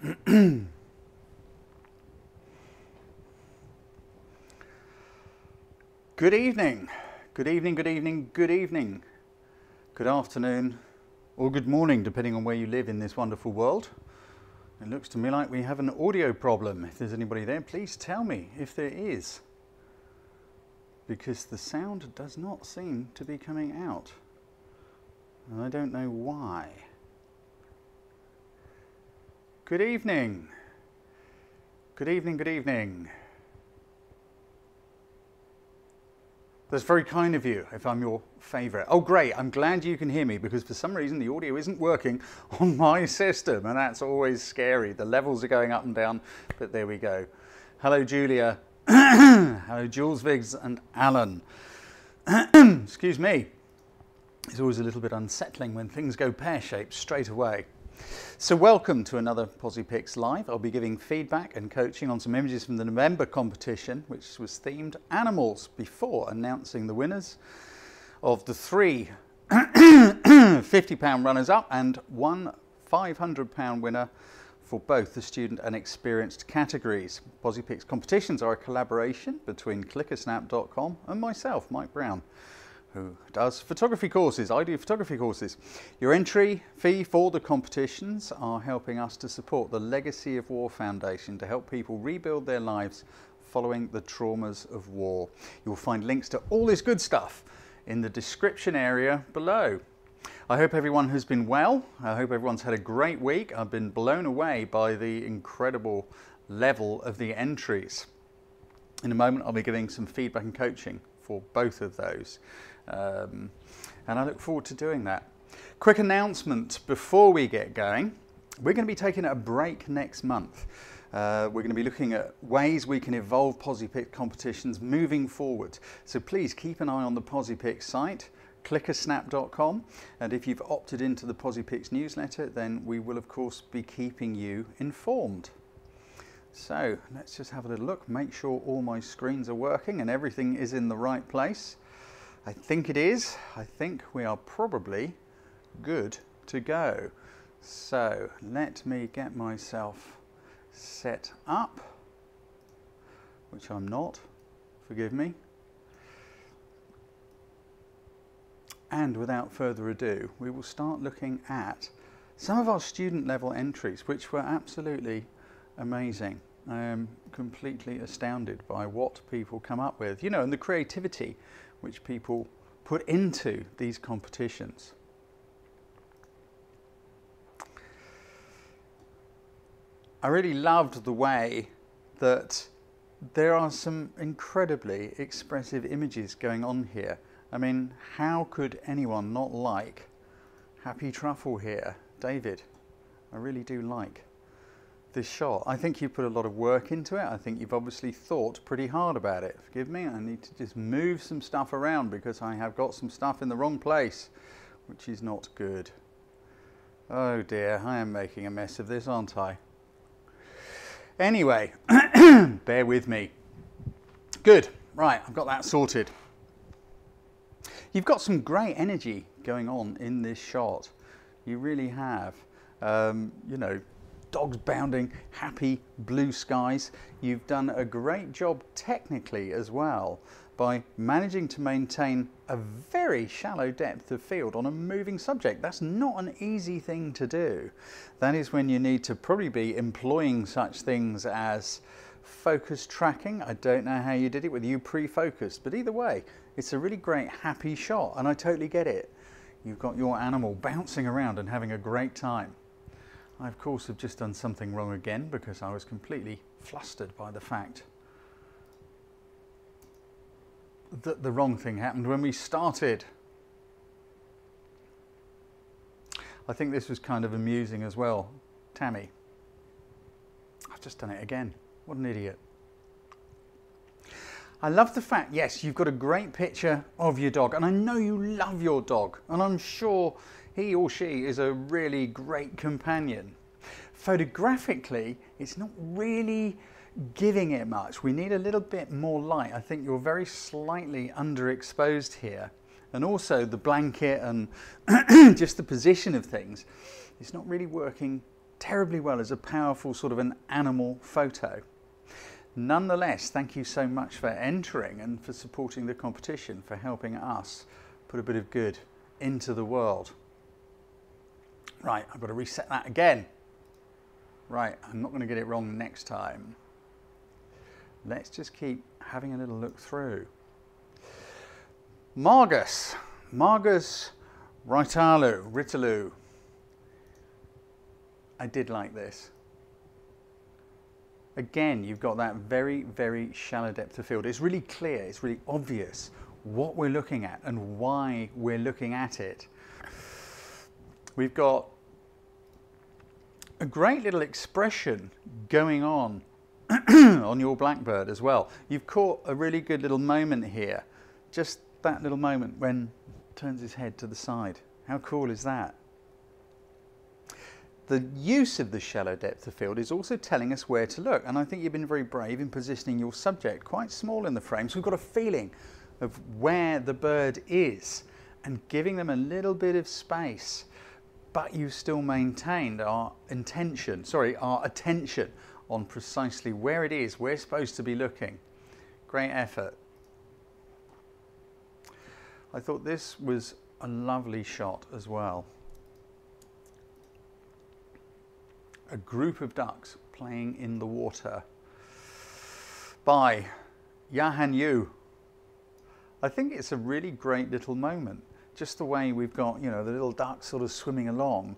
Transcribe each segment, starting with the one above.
good evening, good evening, good evening, good evening, good afternoon, or good morning, depending on where you live in this wonderful world. It looks to me like we have an audio problem. If there's anybody there, please tell me if there is. Because the sound does not seem to be coming out. And I don't know why. Good evening. Good evening, good evening. That's very kind of you if I'm your favourite. Oh, great. I'm glad you can hear me because for some reason the audio isn't working on my system and that's always scary. The levels are going up and down, but there we go. Hello, Julia. Hello, Jules Viggs and Alan. Excuse me. It's always a little bit unsettling when things go pear shaped straight away. So welcome to another PosiPix Live. I'll be giving feedback and coaching on some images from the November competition, which was themed animals, before announcing the winners of the three £50 runners-up and one £500 winner for both the student and experienced categories. PosiPix competitions are a collaboration between clickasnap.com and myself, Mike Browne who does photography courses. I do photography courses. Your entry fee for the competitions are helping us to support the Legacy of War Foundation to help people rebuild their lives following the traumas of war. You'll find links to all this good stuff in the description area below. I hope everyone has been well. I hope everyone's had a great week. I've been blown away by the incredible level of the entries. In a moment, I'll be giving some feedback and coaching for both of those. Um, and I look forward to doing that. Quick announcement before we get going. We're going to be taking a break next month. Uh, we're going to be looking at ways we can evolve PosiPix competitions moving forward. So please keep an eye on the PosiPix site, clickasnap.com. And if you've opted into the PosiPix newsletter, then we will of course be keeping you informed. So let's just have a little look, make sure all my screens are working and everything is in the right place. I think it is. I think we are probably good to go. So let me get myself set up, which I'm not, forgive me. And without further ado, we will start looking at some of our student level entries, which were absolutely amazing. I am completely astounded by what people come up with, you know, and the creativity which people put into these competitions. I really loved the way that there are some incredibly expressive images going on here. I mean, how could anyone not like Happy Truffle here? David, I really do like this shot. I think you put a lot of work into it. I think you've obviously thought pretty hard about it. Forgive me, I need to just move some stuff around because I have got some stuff in the wrong place, which is not good. Oh dear, I am making a mess of this, aren't I? Anyway, bear with me. Good, right, I've got that sorted. You've got some great energy going on in this shot. You really have. Um, you know, dogs bounding, happy blue skies. You've done a great job technically as well by managing to maintain a very shallow depth of field on a moving subject. That's not an easy thing to do. That is when you need to probably be employing such things as focus tracking. I don't know how you did it with you pre-focused, but either way, it's a really great happy shot and I totally get it. You've got your animal bouncing around and having a great time. I of course have just done something wrong again because I was completely flustered by the fact that the wrong thing happened when we started. I think this was kind of amusing as well. Tammy, I've just done it again. What an idiot. I love the fact, yes, you've got a great picture of your dog, and I know you love your dog, and I'm sure he or she is a really great companion. Photographically, it's not really giving it much. We need a little bit more light. I think you're very slightly underexposed here. And also the blanket and just the position of things, it's not really working terribly well as a powerful sort of an animal photo. Nonetheless, thank you so much for entering and for supporting the competition, for helping us put a bit of good into the world. Right, I've got to reset that again. Right, I'm not going to get it wrong next time. Let's just keep having a little look through. Margus, Margus Ritalu, Ritalu. I did like this. Again, you've got that very, very shallow depth of field. It's really clear, it's really obvious what we're looking at and why we're looking at it. We've got a great little expression going on on your blackbird as well. You've caught a really good little moment here. Just that little moment when turns his head to the side. How cool is that? The use of the shallow depth of field is also telling us where to look. And I think you've been very brave in positioning your subject quite small in the frame. So we've got a feeling of where the bird is and giving them a little bit of space. But you've still maintained our intention, sorry, our attention on precisely where it is we're supposed to be looking. Great effort. I thought this was a lovely shot as well. A group of ducks playing in the water by Yahan Yu. I think it's a really great little moment. Just the way we've got, you know, the little ducks sort of swimming along.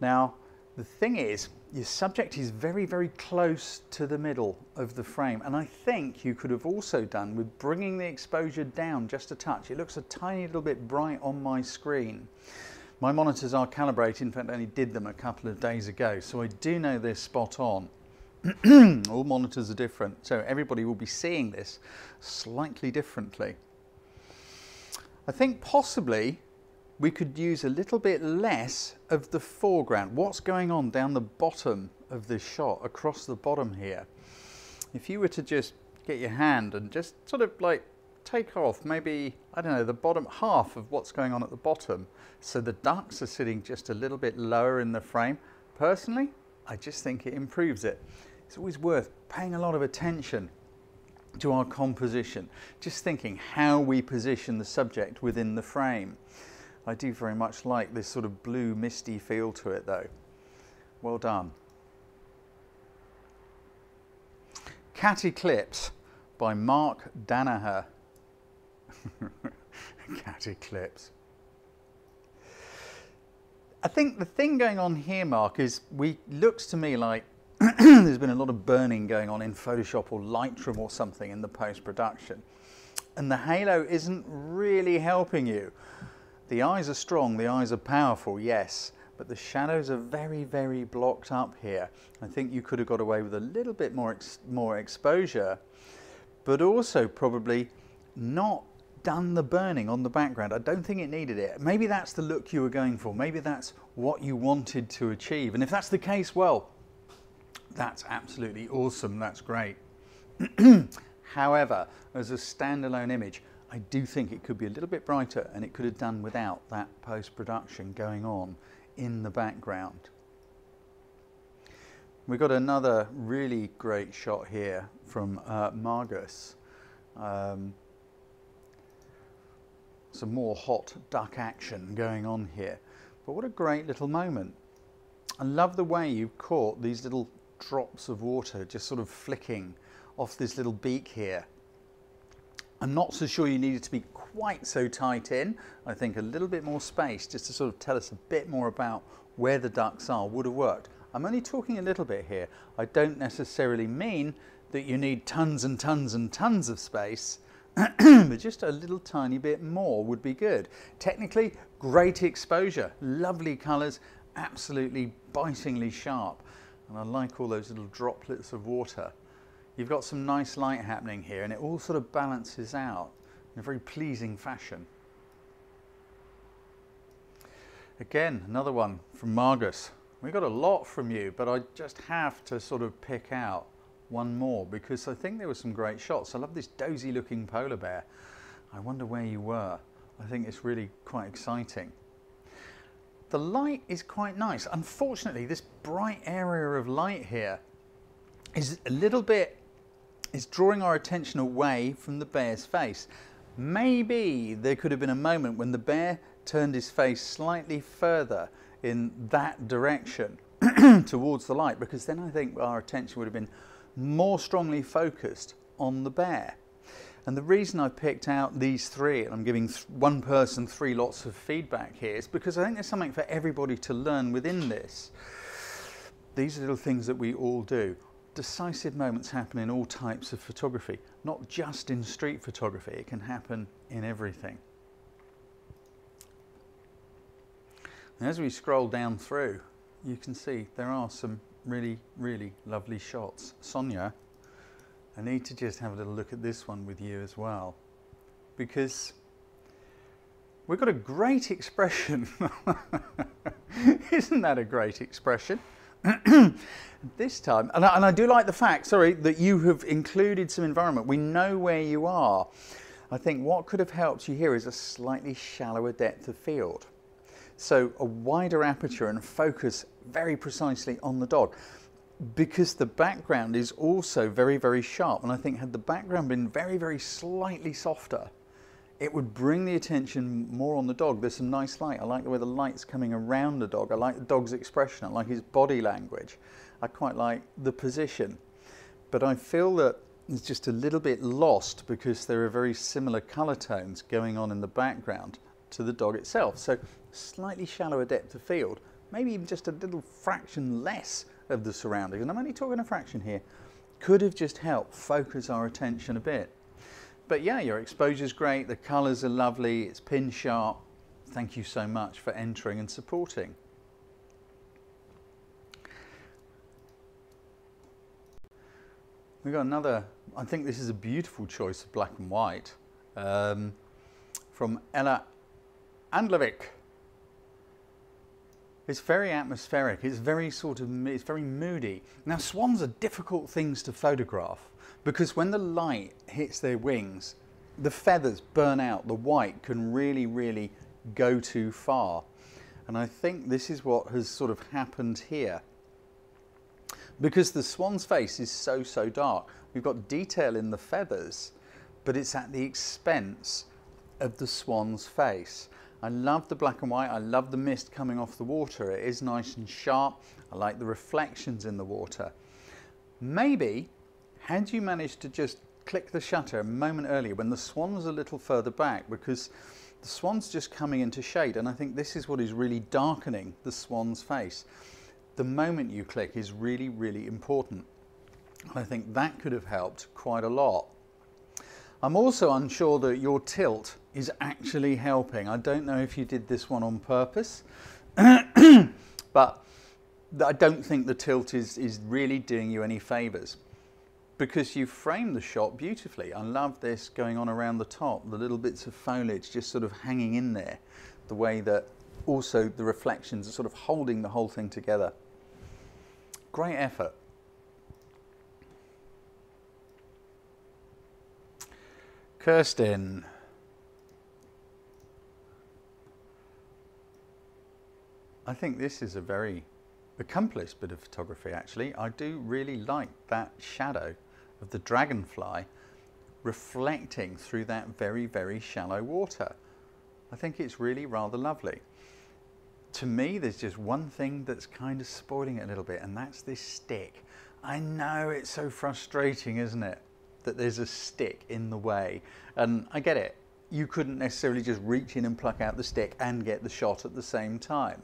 Now, the thing is, your subject is very, very close to the middle of the frame. And I think you could have also done with bringing the exposure down just a touch. It looks a tiny little bit bright on my screen. My monitors are calibrated, in fact I only did them a couple of days ago, so I do know they're spot on. All monitors are different, so everybody will be seeing this slightly differently. I think possibly we could use a little bit less of the foreground. What's going on down the bottom of this shot, across the bottom here? If you were to just get your hand and just sort of like take off maybe, I don't know, the bottom half of what's going on at the bottom. So the ducks are sitting just a little bit lower in the frame. Personally, I just think it improves it. It's always worth paying a lot of attention to our composition, just thinking how we position the subject within the frame. I do very much like this sort of blue misty feel to it though. Well done. Cat Eclipse by Mark Danaher. Cat Eclipse. I think the thing going on here, Mark, is we looks to me like there's been a lot of burning going on in Photoshop or Lightroom or something in the post-production. And the halo isn't really helping you. The eyes are strong, the eyes are powerful, yes, but the shadows are very, very blocked up here. I think you could have got away with a little bit more, ex more exposure, but also probably not done the burning on the background. I don't think it needed it. Maybe that's the look you were going for. Maybe that's what you wanted to achieve. And if that's the case, well, that's absolutely awesome. That's great. However, as a standalone image, I do think it could be a little bit brighter and it could have done without that post-production going on in the background. We've got another really great shot here from uh, Margus. Um, some more hot duck action going on here. But what a great little moment. I love the way you've caught these little drops of water just sort of flicking off this little beak here. I'm not so sure you needed to be quite so tight in. I think a little bit more space just to sort of tell us a bit more about where the ducks are would have worked. I'm only talking a little bit here. I don't necessarily mean that you need tons and tons and tons of space, but just a little tiny bit more would be good. Technically, great exposure, lovely colours, absolutely bitingly sharp. And I like all those little droplets of water you've got some nice light happening here and it all sort of balances out in a very pleasing fashion. Again, another one from Margus. We got a lot from you, but I just have to sort of pick out one more because I think there were some great shots. I love this dozy looking polar bear. I wonder where you were. I think it's really quite exciting. The light is quite nice. Unfortunately, this bright area of light here is a little bit, is drawing our attention away from the bear's face. Maybe there could have been a moment when the bear turned his face slightly further in that direction towards the light because then I think our attention would have been more strongly focused on the bear. And the reason I picked out these three, and I'm giving one person three lots of feedback here, is because I think there's something for everybody to learn within this. These are little things that we all do. Decisive moments happen in all types of photography, not just in street photography, it can happen in everything. And as we scroll down through, you can see there are some really, really lovely shots. Sonia I need to just have a little look at this one with you as well because we've got a great expression. Isn't that a great expression? this time, and I, and I, do like the fact, sorry, that you have included some environment. We know where you are. I think what could have helped you here is a slightly shallower depth of field. So a wider aperture and focus very precisely on the dog because the background is also very, very sharp. And I think had the background been very, very slightly softer, it would bring the attention more on the dog. There's some nice light. I like the way the light's coming around the dog. I like the dog's expression. I like his body language. I quite like the position. But I feel that it's just a little bit lost because there are very similar color tones going on in the background to the dog itself. So slightly shallower depth of field, maybe even just a little fraction less of the surroundings, and I'm only talking a fraction here, could have just helped focus our attention a bit. But yeah, your exposure is great, the colours are lovely, it's pin sharp. Thank you so much for entering and supporting. We've got another, I think this is a beautiful choice of black and white um, from Ella Andlovic. It's very atmospheric. It's very sort of, it's very moody. Now swans are difficult things to photograph because when the light hits their wings, the feathers burn out. The white can really, really go too far. And I think this is what has sort of happened here. Because the swan's face is so, so dark. We've got detail in the feathers, but it's at the expense of the swan's face. I love the black and white. I love the mist coming off the water. It is nice and sharp. I like the reflections in the water. Maybe, had you managed to just click the shutter a moment earlier when the swan's a little further back because the swan's just coming into shade and I think this is what is really darkening the swan's face. The moment you click is really, really important. I think that could have helped quite a lot. I'm also unsure that your tilt is actually helping. I don't know if you did this one on purpose, but I don't think the tilt is, is really doing you any favours because you framed the shot beautifully. I love this going on around the top, the little bits of foliage just sort of hanging in there, the way that also the reflections are sort of holding the whole thing together. Great effort. Kirsten. I think this is a very accomplished bit of photography actually. I do really like that shadow of the dragonfly reflecting through that very, very shallow water. I think it's really rather lovely. To me, there's just one thing that's kind of spoiling it a little bit, and that's this stick. I know it's so frustrating, isn't it? that there's a stick in the way. And I get it. You couldn't necessarily just reach in and pluck out the stick and get the shot at the same time.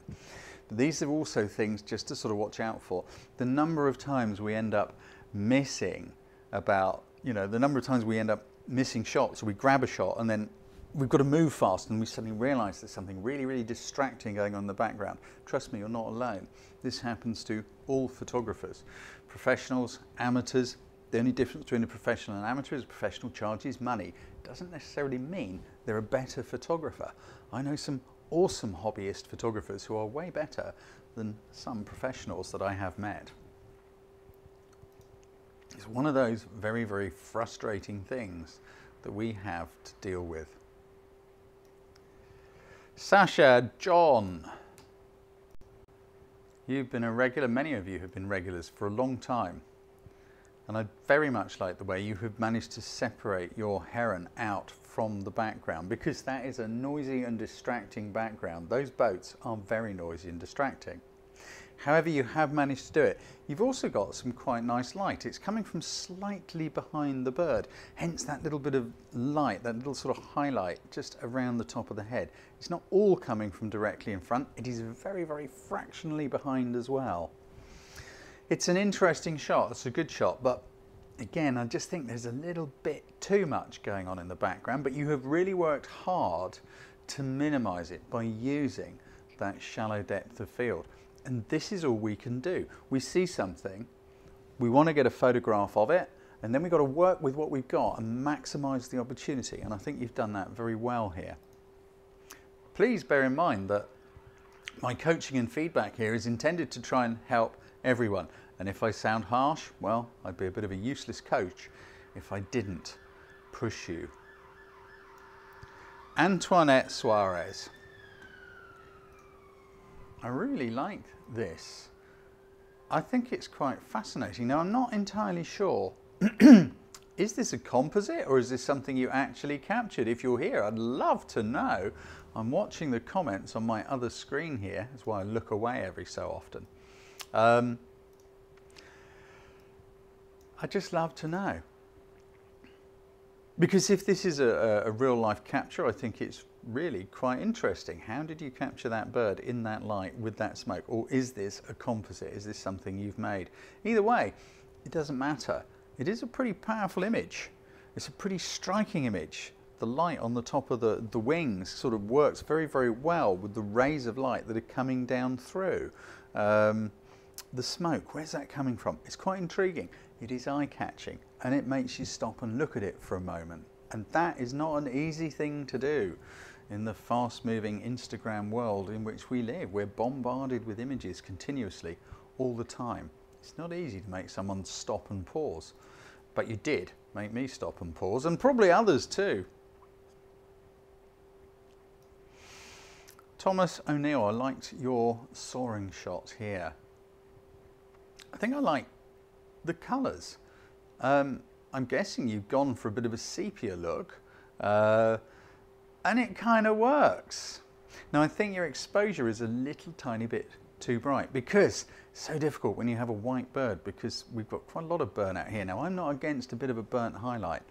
These are also things just to sort of watch out for. The number of times we end up missing about, you know, the number of times we end up missing shots, we grab a shot and then we've got to move fast and we suddenly realize there's something really, really distracting going on in the background. Trust me, you're not alone. This happens to all photographers, professionals, amateurs, the only difference between a professional and an amateur is a professional charges money. It doesn't necessarily mean they're a better photographer. I know some awesome hobbyist photographers who are way better than some professionals that I have met. It's one of those very, very frustrating things that we have to deal with. Sasha, John, You've been a regular, many of you have been regulars for a long time. And I very much like the way you have managed to separate your heron out from the background because that is a noisy and distracting background. Those boats are very noisy and distracting. However you have managed to do it, you've also got some quite nice light. It's coming from slightly behind the bird, hence that little bit of light, that little sort of highlight just around the top of the head. It's not all coming from directly in front, it is very, very fractionally behind as well. It's an interesting shot, it's a good shot, but again, I just think there's a little bit too much going on in the background, but you have really worked hard to minimize it by using that shallow depth of field. And this is all we can do. We see something, we want to get a photograph of it, and then we've got to work with what we've got and maximize the opportunity. And I think you've done that very well here. Please bear in mind that my coaching and feedback here is intended to try and help everyone. And if I sound harsh, well, I'd be a bit of a useless coach if I didn't push you. Antoinette Suarez. I really like this. I think it's quite fascinating. Now, I'm not entirely sure. is this a composite or is this something you actually captured? If you're here, I'd love to know. I'm watching the comments on my other screen here. That's why I look away every so often. Um, I just love to know. Because if this is a, a, real life capture, I think it's really quite interesting. How did you capture that bird in that light with that smoke? Or is this a composite? Is this something you've made? Either way, it doesn't matter. It is a pretty powerful image. It's a pretty striking image. The light on the top of the, the wings sort of works very, very well with the rays of light that are coming down through. Um, the smoke, where's that coming from? It's quite intriguing. It is eye-catching and it makes you stop and look at it for a moment. And that is not an easy thing to do in the fast-moving Instagram world in which we live. We're bombarded with images continuously all the time. It's not easy to make someone stop and pause, but you did make me stop and pause, and probably others too. Thomas O'Neill, I liked your soaring shot here. I think I like the colours. Um, I'm guessing you've gone for a bit of a sepia look, uh, and it kind of works. Now I think your exposure is a little tiny bit too bright because it's so difficult when you have a white bird because we've got quite a lot of burnout here. Now I'm not against a bit of a burnt highlight.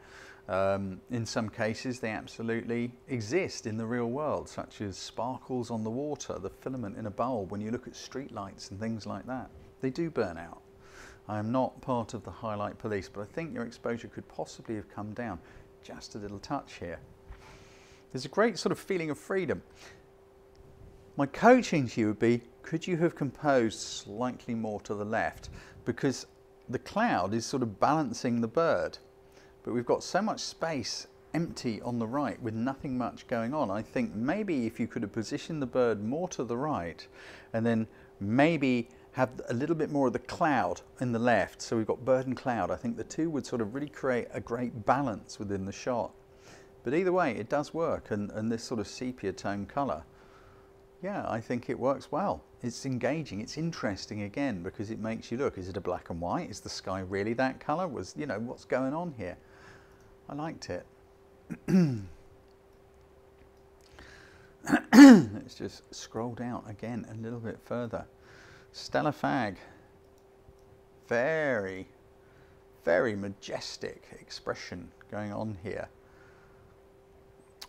Um, in some cases they absolutely exist in the real world such as sparkles on the water, the filament in a bulb when you look at street lights and things like that. They do burn out. I am not part of the highlight police, but I think your exposure could possibly have come down just a little touch here. There's a great sort of feeling of freedom. My coaching to you would be, could you have composed slightly more to the left? Because the cloud is sort of balancing the bird, but we've got so much space empty on the right with nothing much going on. I think maybe if you could have positioned the bird more to the right and then maybe have a little bit more of the cloud in the left. So we've got bird and cloud. I think the two would sort of really create a great balance within the shot. But either way, it does work. And, and this sort of sepia tone color, yeah, I think it works well. It's engaging, it's interesting again, because it makes you look, is it a black and white? Is the sky really that color? Was, you know, what's going on here? I liked it. Let's just scroll down again a little bit further. Stella Fag. Very, very majestic expression going on here.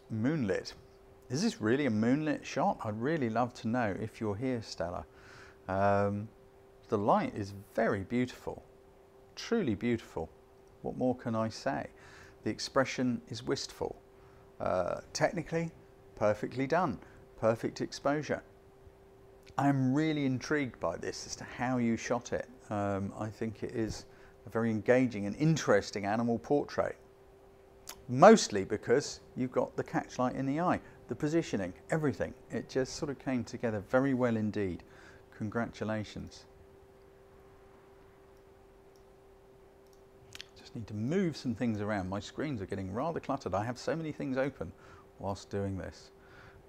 Moonlit. Is this really a moonlit shot? I'd really love to know if you're here, Stella. Um, the light is very beautiful, truly beautiful. What more can I say? The expression is wistful. Uh, technically, perfectly done, perfect exposure. I'm really intrigued by this as to how you shot it. Um, I think it is a very engaging and interesting animal portrait. Mostly because you've got the catchlight in the eye, the positioning, everything. It just sort of came together very well indeed. Congratulations. Just need to move some things around. My screens are getting rather cluttered. I have so many things open whilst doing this.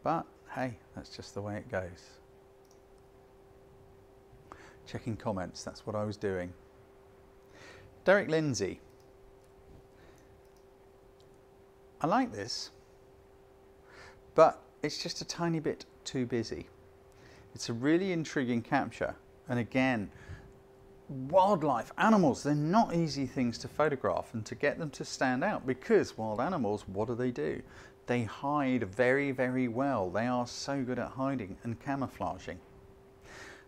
But hey, that's just the way it goes. Checking comments. That's what I was doing. Derek Lindsay. I like this, but it's just a tiny bit too busy. It's a really intriguing capture. And again, wildlife, animals, they're not easy things to photograph and to get them to stand out because wild animals, what do they do? They hide very, very well. They are so good at hiding and camouflaging.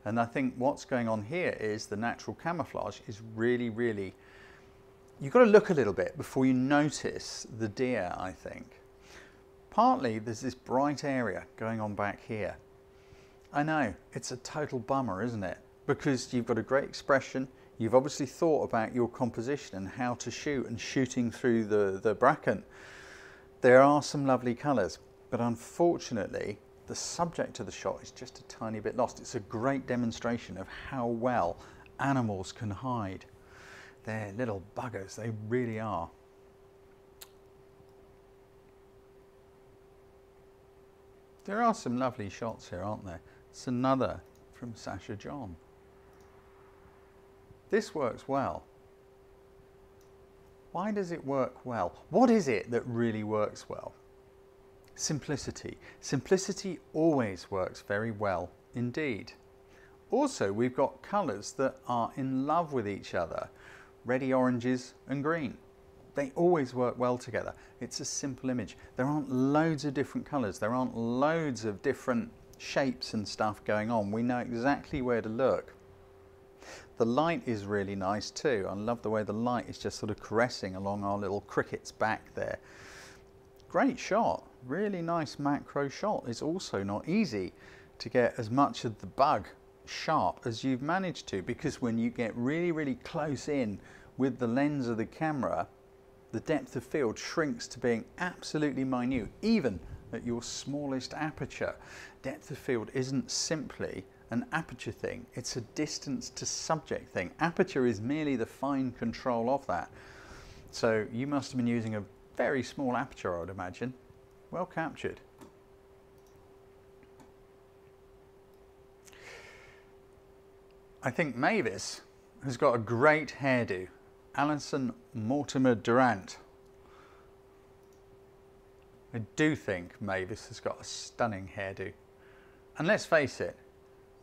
And I think what's going on here is the natural camouflage is really, really, you've got to look a little bit before you notice the deer, I think. Partly there's this bright area going on back here. I know, it's a total bummer, isn't it? Because you've got a great expression, you've obviously thought about your composition and how to shoot and shooting through the, the bracken. There are some lovely colours, but unfortunately, the subject of the shot is just a tiny bit lost. It's a great demonstration of how well animals can hide. They're little buggers, they really are. There are some lovely shots here, aren't there? It's another from Sasha John. This works well. Why does it work well? What is it that really works well? Simplicity. Simplicity always works very well indeed. Also, we've got colours that are in love with each other. Ready oranges and green. They always work well together. It's a simple image. There aren't loads of different colours. There aren't loads of different shapes and stuff going on. We know exactly where to look. The light is really nice too. I love the way the light is just sort of caressing along our little cricket's back there. Great shot, really nice macro shot. It's also not easy to get as much of the bug sharp as you've managed to because when you get really, really close in with the lens of the camera, the depth of field shrinks to being absolutely minute, even at your smallest aperture. Depth of field isn't simply an aperture thing. It's a distance to subject thing. Aperture is merely the fine control of that. So you must have been using a very small aperture, I would imagine. Well captured. I think Mavis has got a great hairdo. Alison Mortimer Durant. I do think Mavis has got a stunning hairdo. And let's face it,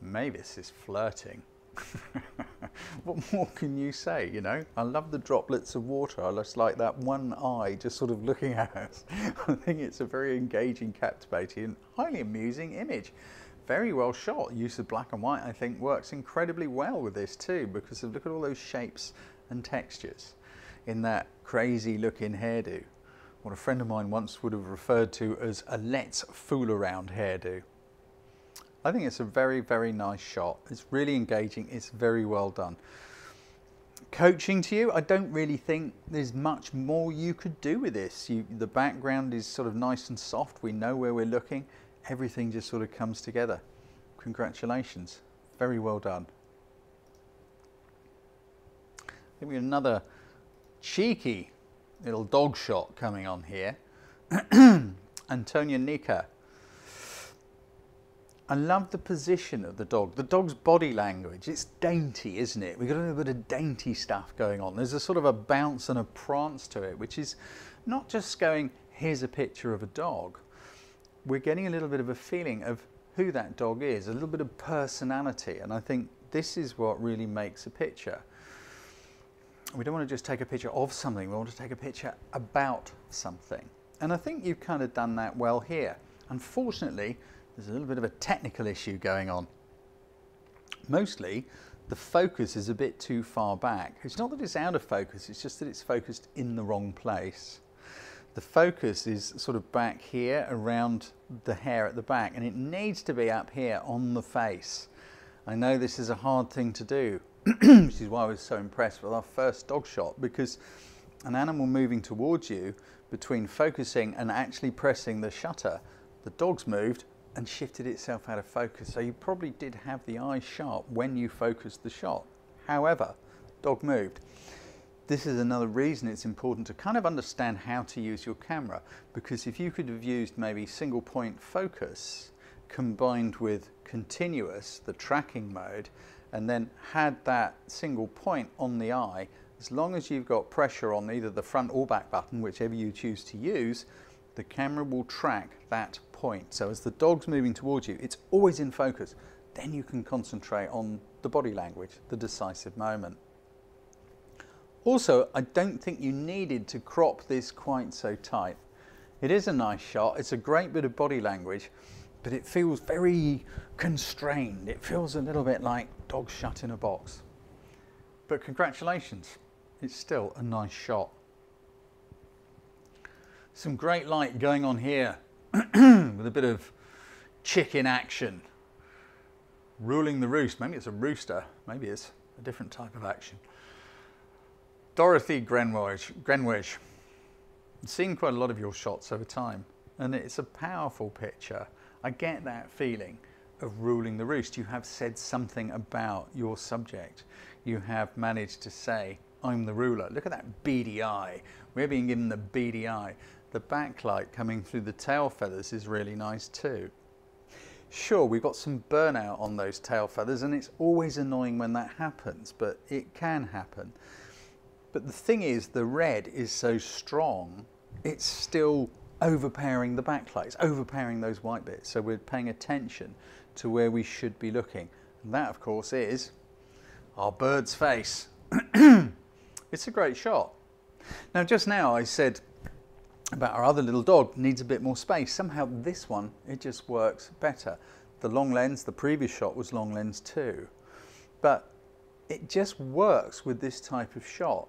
Mavis is flirting. what more can you say, you know? I love the droplets of water. I just like that one eye just sort of looking at us. I think it's a very engaging, captivating, and highly amusing image. Very well shot. Use of black and white, I think, works incredibly well with this too, because look at all those shapes and textures in that crazy looking hairdo. What a friend of mine once would have referred to as a let's fool around hairdo. I think it's a very, very nice shot. It's really engaging. It's very well done. Coaching to you, I don't really think there's much more you could do with this. You, the background is sort of nice and soft. We know where we're looking. Everything just sort of comes together. Congratulations. Very well done. I think we have another cheeky little dog shot coming on here. Antonia Nika I love the position of the dog, the dog's body language. It's dainty, isn't it? We've got a little bit of dainty stuff going on. There's a sort of a bounce and a prance to it, which is not just going, here's a picture of a dog. We're getting a little bit of a feeling of who that dog is, a little bit of personality. And I think this is what really makes a picture. We don't want to just take a picture of something, we want to take a picture about something. And I think you've kind of done that well here. Unfortunately, there's a little bit of a technical issue going on. Mostly, the focus is a bit too far back. It's not that it's out of focus, it's just that it's focused in the wrong place. The focus is sort of back here around the hair at the back and it needs to be up here on the face. I know this is a hard thing to do, which is why I was so impressed with our first dog shot because an animal moving towards you between focusing and actually pressing the shutter, the dog's moved, and shifted itself out of focus. So you probably did have the eye sharp when you focused the shot. However, dog moved. This is another reason it's important to kind of understand how to use your camera because if you could have used maybe single point focus combined with continuous, the tracking mode, and then had that single point on the eye, as long as you've got pressure on either the front or back button, whichever you choose to use, the camera will track that point. So as the dog's moving towards you, it's always in focus. Then you can concentrate on the body language, the decisive moment. Also, I don't think you needed to crop this quite so tight. It is a nice shot, it's a great bit of body language, but it feels very constrained. It feels a little bit like dog shut in a box. But congratulations, it's still a nice shot. Some great light going on here with a bit of chicken action. Ruling the roost, maybe it's a rooster, maybe it's a different type of action. Dorothy Grenwish. I've seen quite a lot of your shots over time and it's a powerful picture. I get that feeling of ruling the roost. You have said something about your subject. You have managed to say, I'm the ruler. Look at that beady eye. We're being given the beady eye. The backlight coming through the tail feathers is really nice too. Sure, we've got some burnout on those tail feathers and it's always annoying when that happens, but it can happen. But the thing is, the red is so strong, it's still overpowering the backlights, overpowering those white bits. So we're paying attention to where we should be looking. And that, of course, is our bird's face. it's a great shot. Now, just now I said about our other little dog needs a bit more space. Somehow this one, it just works better. The long lens, the previous shot was long lens too. But it just works with this type of shot.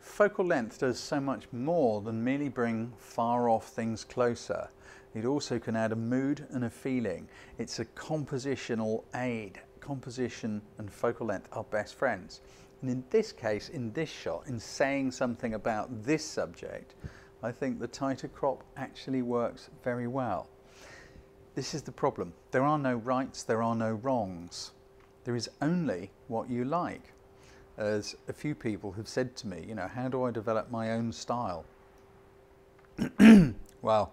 Focal length does so much more than merely bring far off things closer. It also can add a mood and a feeling. It's a compositional aid. Composition and focal length are best friends. And in this case, in this shot, in saying something about this subject, I think the tighter crop actually works very well. This is the problem. There are no rights, there are no wrongs. There is only what you like as a few people have said to me, you know, how do I develop my own style? well,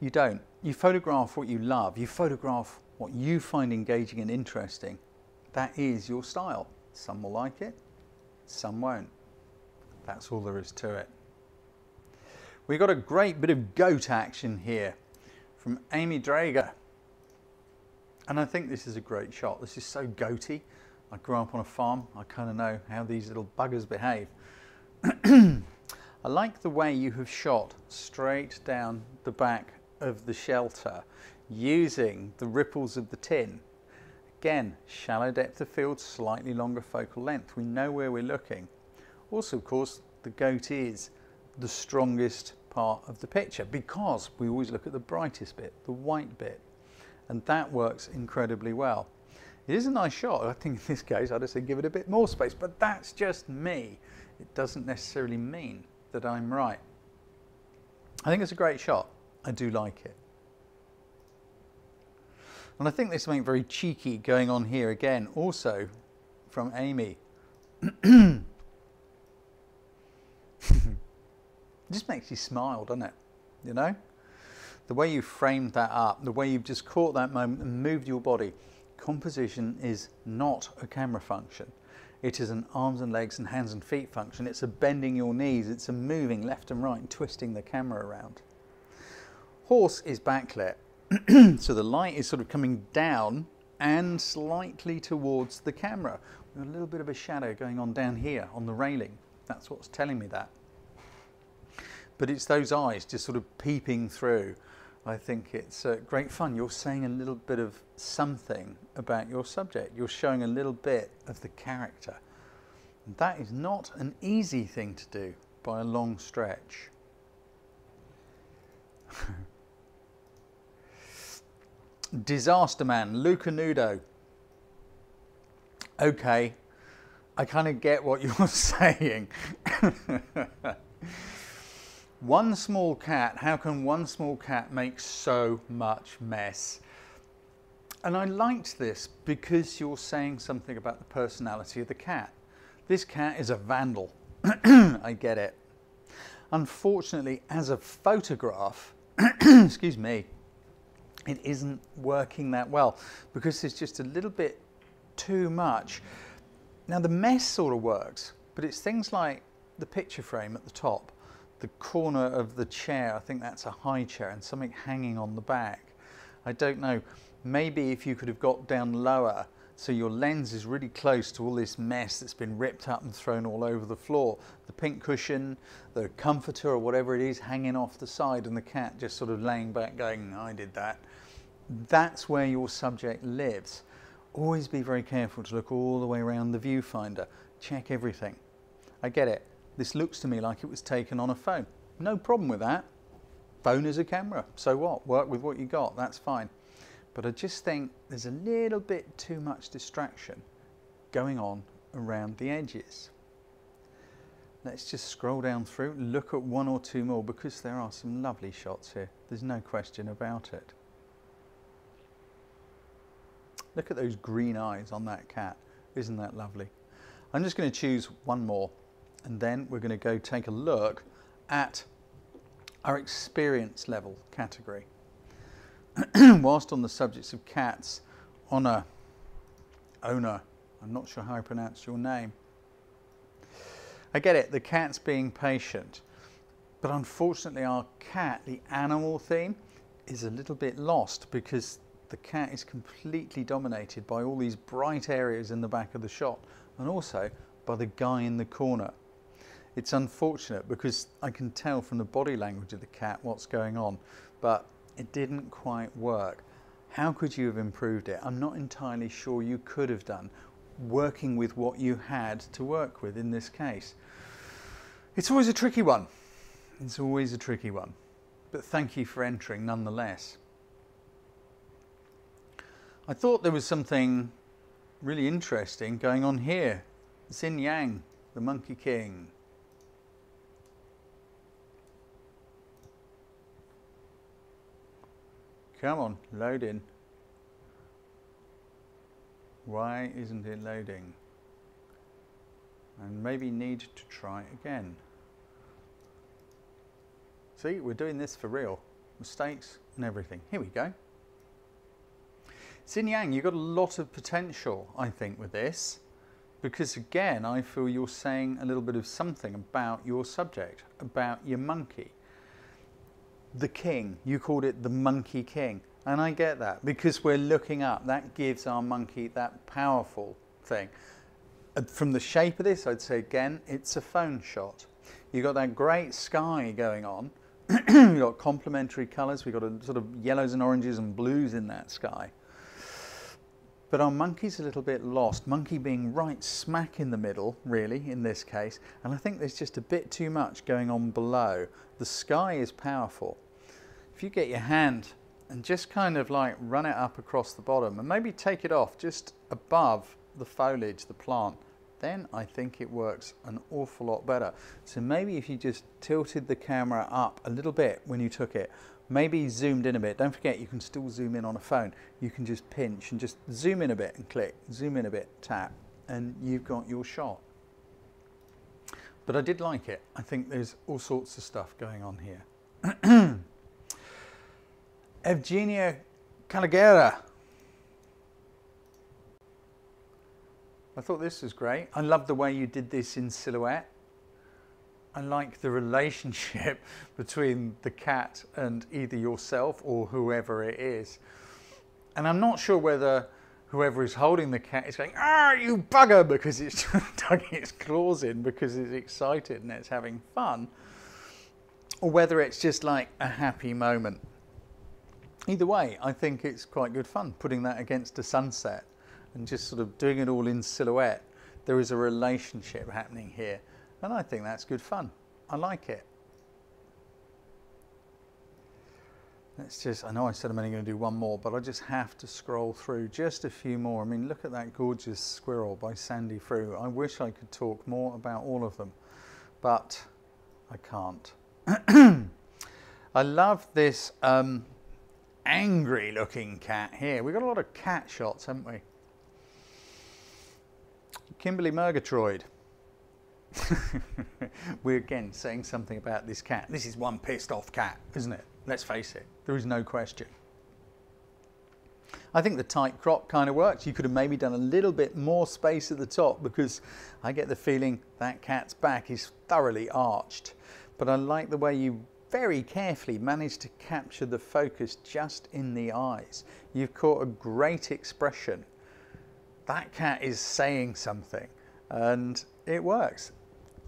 you don't. You photograph what you love. You photograph what you find engaging and interesting. That is your style. Some will like it, some won't. That's all there is to it. We've got a great bit of goat action here from Amy Drager. And I think this is a great shot. This is so goaty. I grew up on a farm. I kind of know how these little buggers behave. I like the way you have shot straight down the back of the shelter using the ripples of the tin. Again, shallow depth of field, slightly longer focal length. We know where we're looking. Also, of course, the goat is the strongest part of the picture because we always look at the brightest bit, the white bit, and that works incredibly well. It is a nice shot. I think in this case I'd have said give it a bit more space, but that's just me. It doesn't necessarily mean that I'm right. I think it's a great shot. I do like it. And I think there's something very cheeky going on here again, also from Amy. it just makes you smile, doesn't it? You know? The way you framed that up, the way you've just caught that moment and moved your body composition is not a camera function. It is an arms and legs and hands and feet function. It's a bending your knees. It's a moving left and right and twisting the camera around. Horse is backlit. so the light is sort of coming down and slightly towards the camera. With a little bit of a shadow going on down here on the railing. That's what's telling me that. But it's those eyes just sort of peeping through I think it's uh, great fun. You're saying a little bit of something about your subject. You're showing a little bit of the character. And that is not an easy thing to do by a long stretch. Disaster Man, Luca Nudo. Okay, I kind of get what you're saying. One small cat, how can one small cat make so much mess? And I liked this because you're saying something about the personality of the cat. This cat is a vandal. I get it. Unfortunately, as a photograph, excuse me, it isn't working that well because there's just a little bit too much. Now the mess sort of works, but it's things like the picture frame at the top, the corner of the chair, I think that's a high chair, and something hanging on the back. I don't know, maybe if you could have got down lower so your lens is really close to all this mess that's been ripped up and thrown all over the floor. The pink cushion, the comforter or whatever it is hanging off the side and the cat just sort of laying back going, mm, I did that. That's where your subject lives always be very careful to look all the way around the viewfinder. Check everything. I get it. This looks to me like it was taken on a phone. No problem with that. Phone is a camera. So what? Work with what you got. That's fine. But I just think there's a little bit too much distraction going on around the edges. Let's just scroll down through, look at one or two more because there are some lovely shots here. There's no question about it. Look at those green eyes on that cat. Isn't that lovely? I'm just going to choose one more and then we're going to go take a look at our experience level category. Whilst on the subjects of cats, Honor, owner, I'm not sure how I pronounce your name. I get it, the cat's being patient, but unfortunately our cat, the animal theme, is a little bit lost because the cat is completely dominated by all these bright areas in the back of the shot and also by the guy in the corner. It's unfortunate because I can tell from the body language of the cat what's going on, but it didn't quite work. How could you have improved it? I'm not entirely sure you could have done, working with what you had to work with in this case. It's always a tricky one. It's always a tricky one. But thank you for entering nonetheless. I thought there was something really interesting going on here. Xin Yang, the Monkey King. Come on, load in. Why isn't it loading? And maybe need to try again. See, we're doing this for real. Mistakes and everything. Here we go. Xin Yang, you've got a lot of potential, I think, with this, because again, I feel you're saying a little bit of something about your subject, about your monkey. The king, you called it the monkey king. And I get that because we're looking up. That gives our monkey that powerful thing. Uh, from the shape of this, I'd say again, it's a phone shot. You've got that great sky going on. You've got complementary colours. We've got a sort of yellows and oranges and blues in that sky. But our monkey's a little bit lost. Monkey being right smack in the middle, really, in this case. And I think there's just a bit too much going on below. The sky is powerful. If you get your hand and just kind of like run it up across the bottom and maybe take it off just above the foliage, the plant, then I think it works an awful lot better. So maybe if you just tilted the camera up a little bit when you took it, maybe zoomed in a bit. Don't forget you can still zoom in on a phone. You can just pinch and just zoom in a bit and click, zoom in a bit, tap, and you've got your shot. But I did like it. I think there's all sorts of stuff going on here. Evgenia Calagera. I thought this was great. I love the way you did this in silhouette. I like the relationship between the cat and either yourself or whoever it is. And I'm not sure whether whoever is holding the cat is going, ah, you bugger, because it's tugging its claws in because it's excited and it's having fun, or whether it's just like a happy moment. Either way, I think it's quite good fun putting that against a sunset and just sort of doing it all in silhouette. There is a relationship happening here and I think that's good fun. I like it. Let's just, I know I said I'm only going to do one more, but I just have to scroll through just a few more. I mean, look at that gorgeous squirrel by Sandy Frew. I wish I could talk more about all of them, but I can't. I love this um, angry looking cat here. We've got a lot of cat shots, haven't we? Kimberly Murgatroyd. We're again saying something about this cat. This is one pissed off cat, isn't it? Let's face it, there is no question. I think the tight crop kind of works. You could have maybe done a little bit more space at the top because I get the feeling that cat's back is thoroughly arched. But I like the way you very carefully managed to capture the focus just in the eyes. You've caught a great expression. That cat is saying something and it works.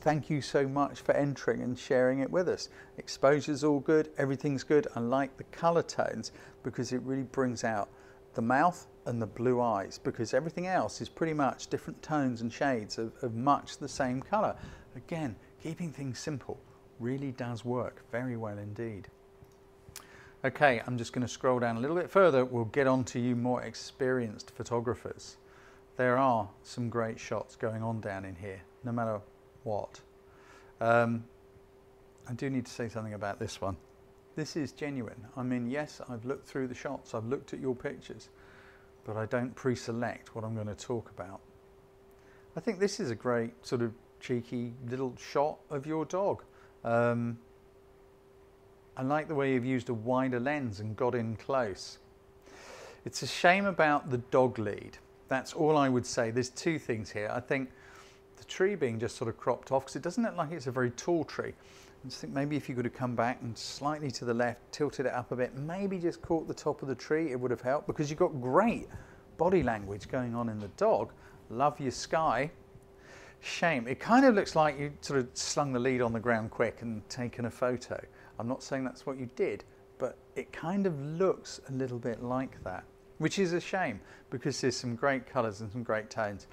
Thank you so much for entering and sharing it with us. Exposure's all good, everything's good. I like the color tones because it really brings out the mouth and the blue eyes because everything else is pretty much different tones and shades of, of much the same color. Again, keeping things simple really does work very well indeed. Okay, I'm just going to scroll down a little bit further. We'll get on to you more experienced photographers. There are some great shots going on down in here, no matter what. Um, I do need to say something about this one. This is genuine. I mean, yes, I've looked through the shots, I've looked at your pictures, but I don't pre-select what I'm going to talk about. I think this is a great sort of cheeky little shot of your dog. Um, I like the way you've used a wider lens and got in close. It's a shame about the dog lead. That's all I would say. There's two things here. I think tree being just sort of cropped off because it doesn't look like it's a very tall tree. I just think maybe if you could have come back and slightly to the left, tilted it up a bit, maybe just caught the top of the tree, it would have helped because you've got great body language going on in the dog. Love your sky, shame. It kind of looks like you sort of slung the lead on the ground quick and taken a photo. I'm not saying that's what you did, but it kind of looks a little bit like that, which is a shame because there's some great colours and some great tones.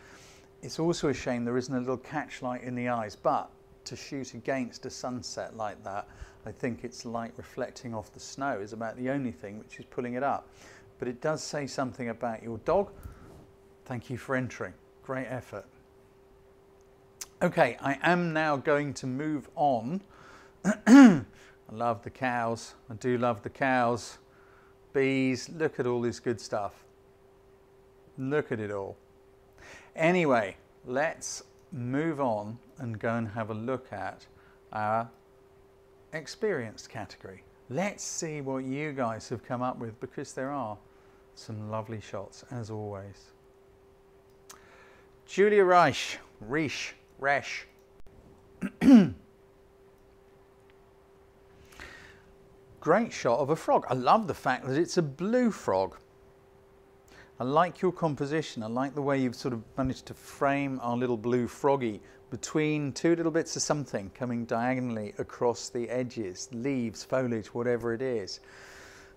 It's also a shame there isn't a little catch light in the eyes, but to shoot against a sunset like that, I think it's light reflecting off the snow is about the only thing which is pulling it up. But it does say something about your dog. Thank you for entering. Great effort. Okay, I am now going to move on. I love the cows. I do love the cows. Bees, look at all this good stuff. Look at it all. Anyway, let's move on and go and have a look at our experienced category. Let's see what you guys have come up with because there are some lovely shots as always. Julia Reich, Reich Resh. Great shot of a frog. I love the fact that it's a blue frog. I like your composition. I like the way you've sort of managed to frame our little blue froggy between two little bits of something coming diagonally across the edges, leaves, foliage, whatever it is.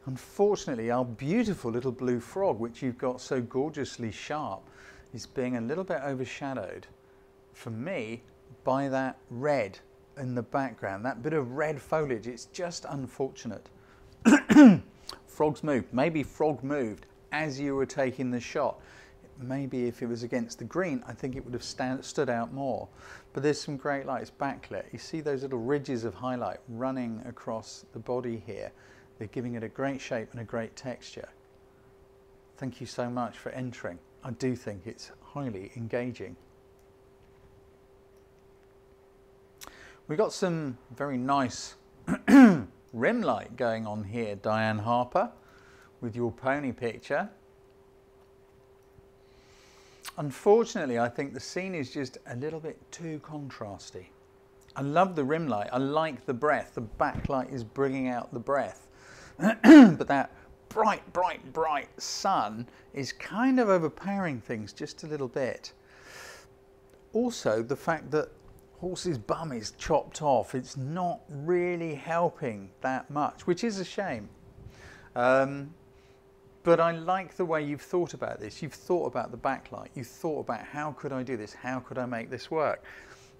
Unfortunately, our beautiful little blue frog, which you've got so gorgeously sharp, is being a little bit overshadowed for me by that red in the background, that bit of red foliage. It's just unfortunate. Frogs moved. Maybe frog moved as you were taking the shot. Maybe if it was against the green, I think it would have stand, stood out more. But there's some great lights backlit. You see those little ridges of highlight running across the body here. They're giving it a great shape and a great texture. Thank you so much for entering. I do think it's highly engaging. We've got some very nice rim light going on here, Diane Harper, with your pony picture. Unfortunately, I think the scene is just a little bit too contrasty. I love the rim light. I like the breath. The backlight is bringing out the breath. but that bright, bright, bright sun is kind of overpowering things just a little bit. Also, the fact that horse's bum is chopped off. It's not really helping that much, which is a shame. Um, but I like the way you've thought about this. You've thought about the backlight. You've thought about how could I do this? How could I make this work?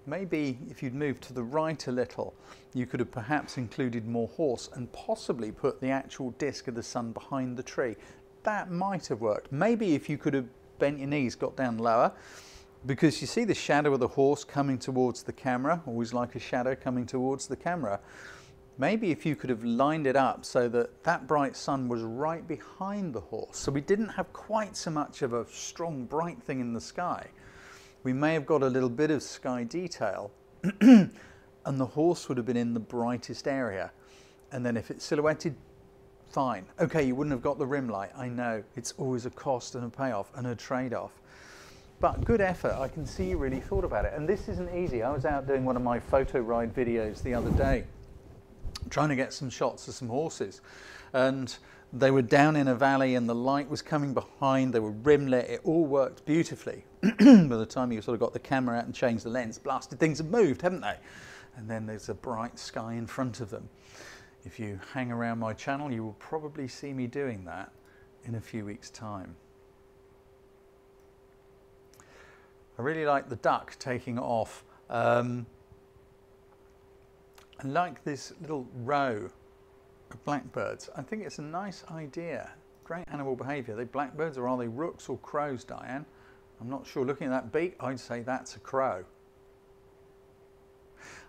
Maybe if you'd moved to the right a little, you could have perhaps included more horse and possibly put the actual disc of the sun behind the tree. That might have worked. Maybe if you could have bent your knees, got down lower, because you see the shadow of the horse coming towards the camera, always like a shadow coming towards the camera. Maybe if you could have lined it up so that that bright sun was right behind the horse, so we didn't have quite so much of a strong bright thing in the sky. We may have got a little bit of sky detail and the horse would have been in the brightest area. And then if it's silhouetted fine. Okay, you wouldn't have got the rim light, I know. It's always a cost and a payoff and a trade-off. But good effort, I can see you really thought about it. And this isn't easy. I was out doing one of my photo ride videos the other day, trying to get some shots of some horses. And they were down in a valley and the light was coming behind, they were rim lit, it all worked beautifully. By the time you sort of got the camera out and changed the lens, blasted things have moved, haven't they? And then there's a bright sky in front of them. If you hang around my channel, you will probably see me doing that in a few weeks' time. I really like the duck taking off. Um, I like this little row of blackbirds. I think it's a nice idea. Great animal behaviour. Are they blackbirds or are they rooks or crows, Diane? I'm not sure. Looking at that beak, I'd say that's a crow.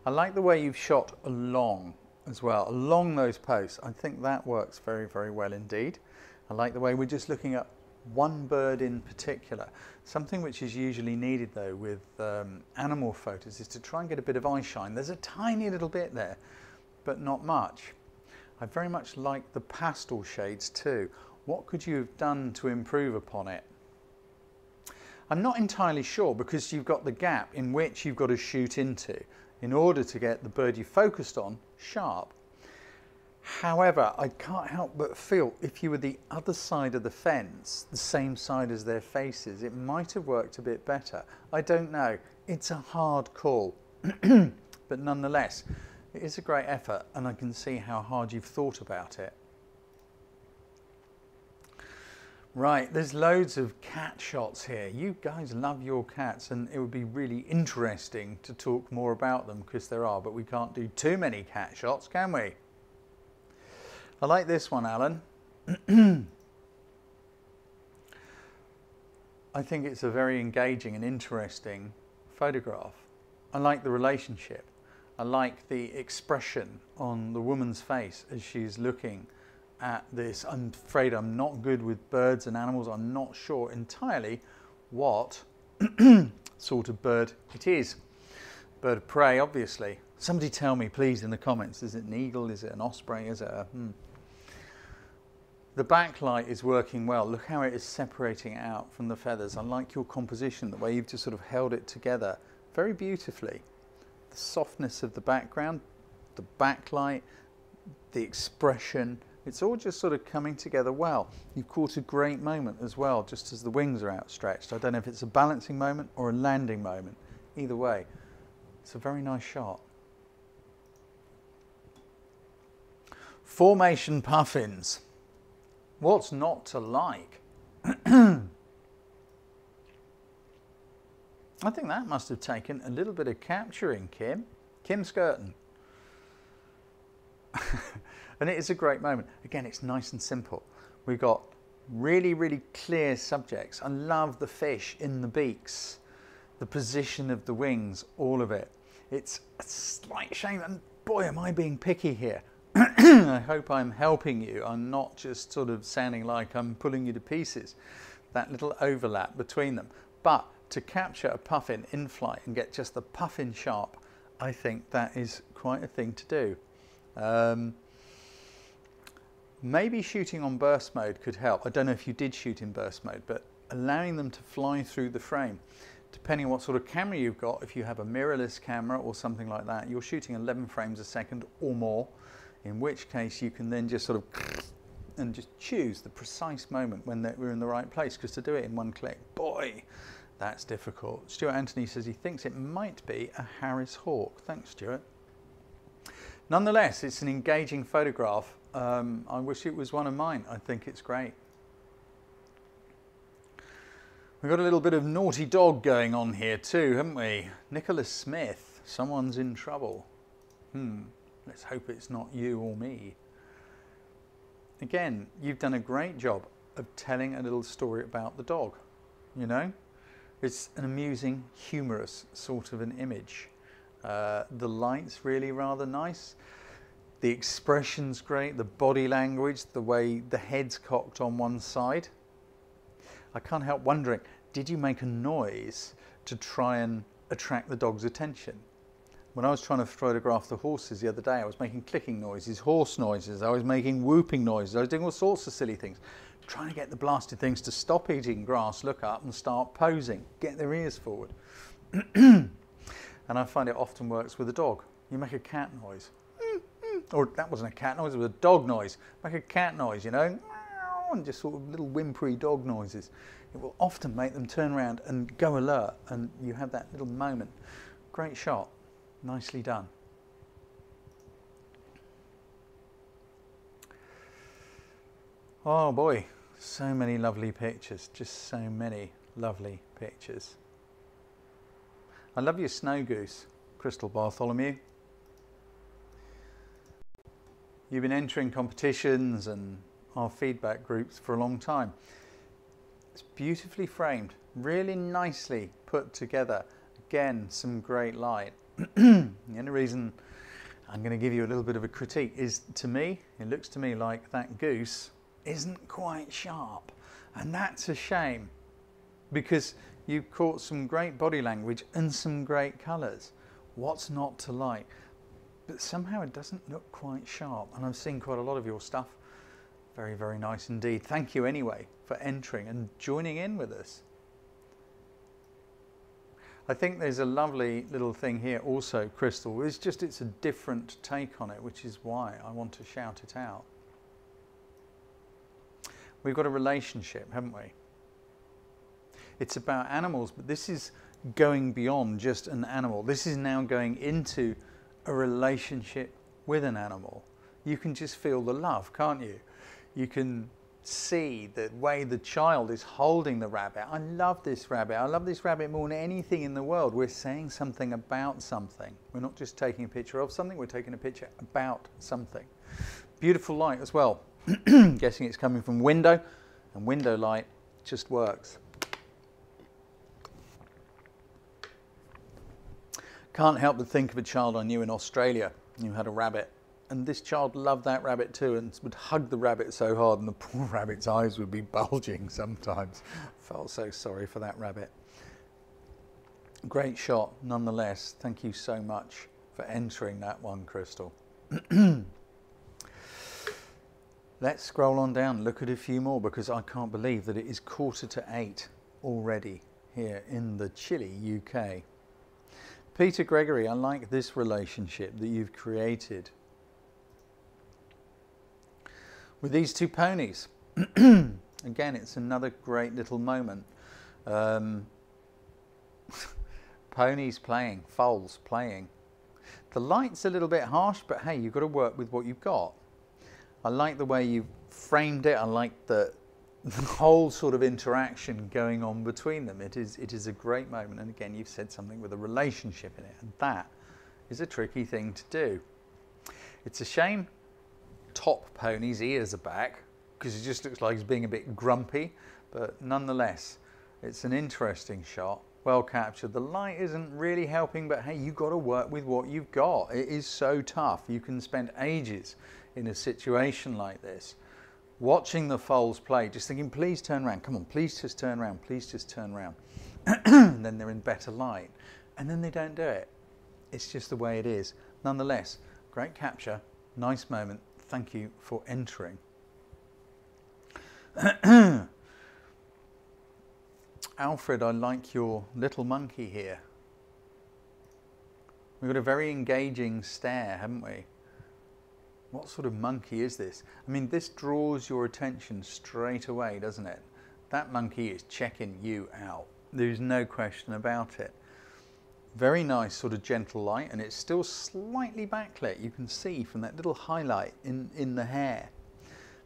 I like the way you've shot along as well, along those posts. I think that works very, very well indeed. I like the way we're just looking at one bird in particular. Something which is usually needed though with um, animal photos is to try and get a bit of eye shine. There's a tiny little bit there, but not much. I very much like the pastel shades too. What could you have done to improve upon it? I'm not entirely sure because you've got the gap in which you've got to shoot into in order to get the bird you focused on sharp. However, I can't help but feel if you were the other side of the fence, the same side as their faces, it might have worked a bit better. I don't know. It's a hard call. but nonetheless, it is a great effort and I can see how hard you've thought about it. Right, there's loads of cat shots here. You guys love your cats and it would be really interesting to talk more about them because there are, but we can't do too many cat shots, can we? I like this one, Alan. I think it's a very engaging and interesting photograph. I like the relationship. I like the expression on the woman's face as she's looking at this. I'm afraid I'm not good with birds and animals. I'm not sure entirely what sort of bird it is. Bird of prey, obviously. Somebody tell me, please, in the comments. Is it an eagle? Is it an osprey? Is it a... Hmm. The backlight is working well. Look how it is separating out from the feathers. I like your composition, the way you've just sort of held it together very beautifully. The softness of the background, the backlight, the expression, it's all just sort of coming together well. You've caught a great moment as well, just as the wings are outstretched. I don't know if it's a balancing moment or a landing moment. Either way, it's a very nice shot. Formation puffins. What's not to like? I think that must have taken a little bit of capturing, Kim. Kim Skirton. and it is a great moment. Again, it's nice and simple. We've got really, really clear subjects. I love the fish in the beaks, the position of the wings, all of it. It's a slight shame, and boy, am I being picky here. I hope I'm helping you. I'm not just sort of sounding like I'm pulling you to pieces. That little overlap between them. But to capture a puffin in flight and get just the puffin sharp, I think that is quite a thing to do. Um, maybe shooting on burst mode could help. I don't know if you did shoot in burst mode, but allowing them to fly through the frame depending on what sort of camera you've got, if you have a mirrorless camera or something like that, you're shooting 11 frames a second or more in which case you can then just sort of and just choose the precise moment when we're in the right place because to do it in one click, boy, that's difficult. Stuart Anthony says he thinks it might be a Harris Hawk. Thanks, Stuart. Nonetheless, it's an engaging photograph. Um, I wish it was one of mine. I think it's great. We've got a little bit of naughty dog going on here too, haven't we? Nicholas Smith, someone's in trouble. Hmm. Let's hope it's not you or me. Again, you've done a great job of telling a little story about the dog, you know? It's an amusing, humorous sort of an image. Uh, the light's really rather nice. The expression's great, the body language, the way the head's cocked on one side. I can't help wondering, did you make a noise to try and attract the dog's attention? When I was trying to photograph the horses the other day, I was making clicking noises, horse noises, I was making whooping noises, I was doing all sorts of silly things, trying to get the blasted things to stop eating grass, look up and start posing, get their ears forward. and I find it often works with a dog. You make a cat noise, or that wasn't a cat noise, it was a dog noise. Make a cat noise, you know, and just sort of little whimpery dog noises. It will often make them turn around and go alert, and you have that little moment. Great shot. Nicely done. Oh boy, so many lovely pictures, just so many lovely pictures. I love your snow goose, Crystal Bartholomew. You've been entering competitions and our feedback groups for a long time. It's beautifully framed, really nicely put together. Again, some great light. the only reason I'm going to give you a little bit of a critique is to me, it looks to me like that goose isn't quite sharp. And that's a shame because you've caught some great body language and some great colours. What's not to like? But somehow it doesn't look quite sharp. And I've seen quite a lot of your stuff. Very, very nice indeed. Thank you anyway for entering and joining in with us. I think there's a lovely little thing here also, Crystal. It's just it's a different take on it, which is why I want to shout it out. We've got a relationship, haven't we? It's about animals, but this is going beyond just an animal. This is now going into a relationship with an animal. You can just feel the love, can't you? You can see the way the child is holding the rabbit. I love this rabbit. I love this rabbit more than anything in the world. We're saying something about something. We're not just taking a picture of something, we're taking a picture about something. Beautiful light as well. Guessing it's coming from window, and window light just works. Can't help but think of a child I knew in Australia who had a rabbit and this child loved that rabbit too and would hug the rabbit so hard and the poor rabbit's eyes would be bulging sometimes. Felt so sorry for that rabbit. Great shot nonetheless. Thank you so much for entering that one, Crystal. Let's scroll on down, look at a few more because I can't believe that it is quarter to eight already here in the chilly UK. Peter Gregory, I like this relationship that you've created with these two ponies. Again, it's another great little moment. Um, ponies playing, foals playing. The light's a little bit harsh, but hey, you've got to work with what you've got. I like the way you framed it. I like the, the whole sort of interaction going on between them. It is, it is a great moment. And again, you've said something with a relationship in it, and that is a tricky thing to do. It's a shame top pony's ears are back because he just looks like he's being a bit grumpy, but nonetheless, it's an interesting shot. Well captured. The light isn't really helping, but hey, you've got to work with what you've got. It is so tough. You can spend ages in a situation like this, watching the foals play, just thinking, please turn around. Come on, please just turn around. Please just turn around. then they're in better light. And then they don't do it. It's just the way it is. Nonetheless, great capture, nice moment, thank you for entering. Alfred, I like your little monkey here. We've got a very engaging stare, haven't we? What sort of monkey is this? I mean, this draws your attention straight away, doesn't it? That monkey is checking you out. There's no question about it. Very nice sort of gentle light and it's still slightly backlit. You can see from that little highlight in, in the hair.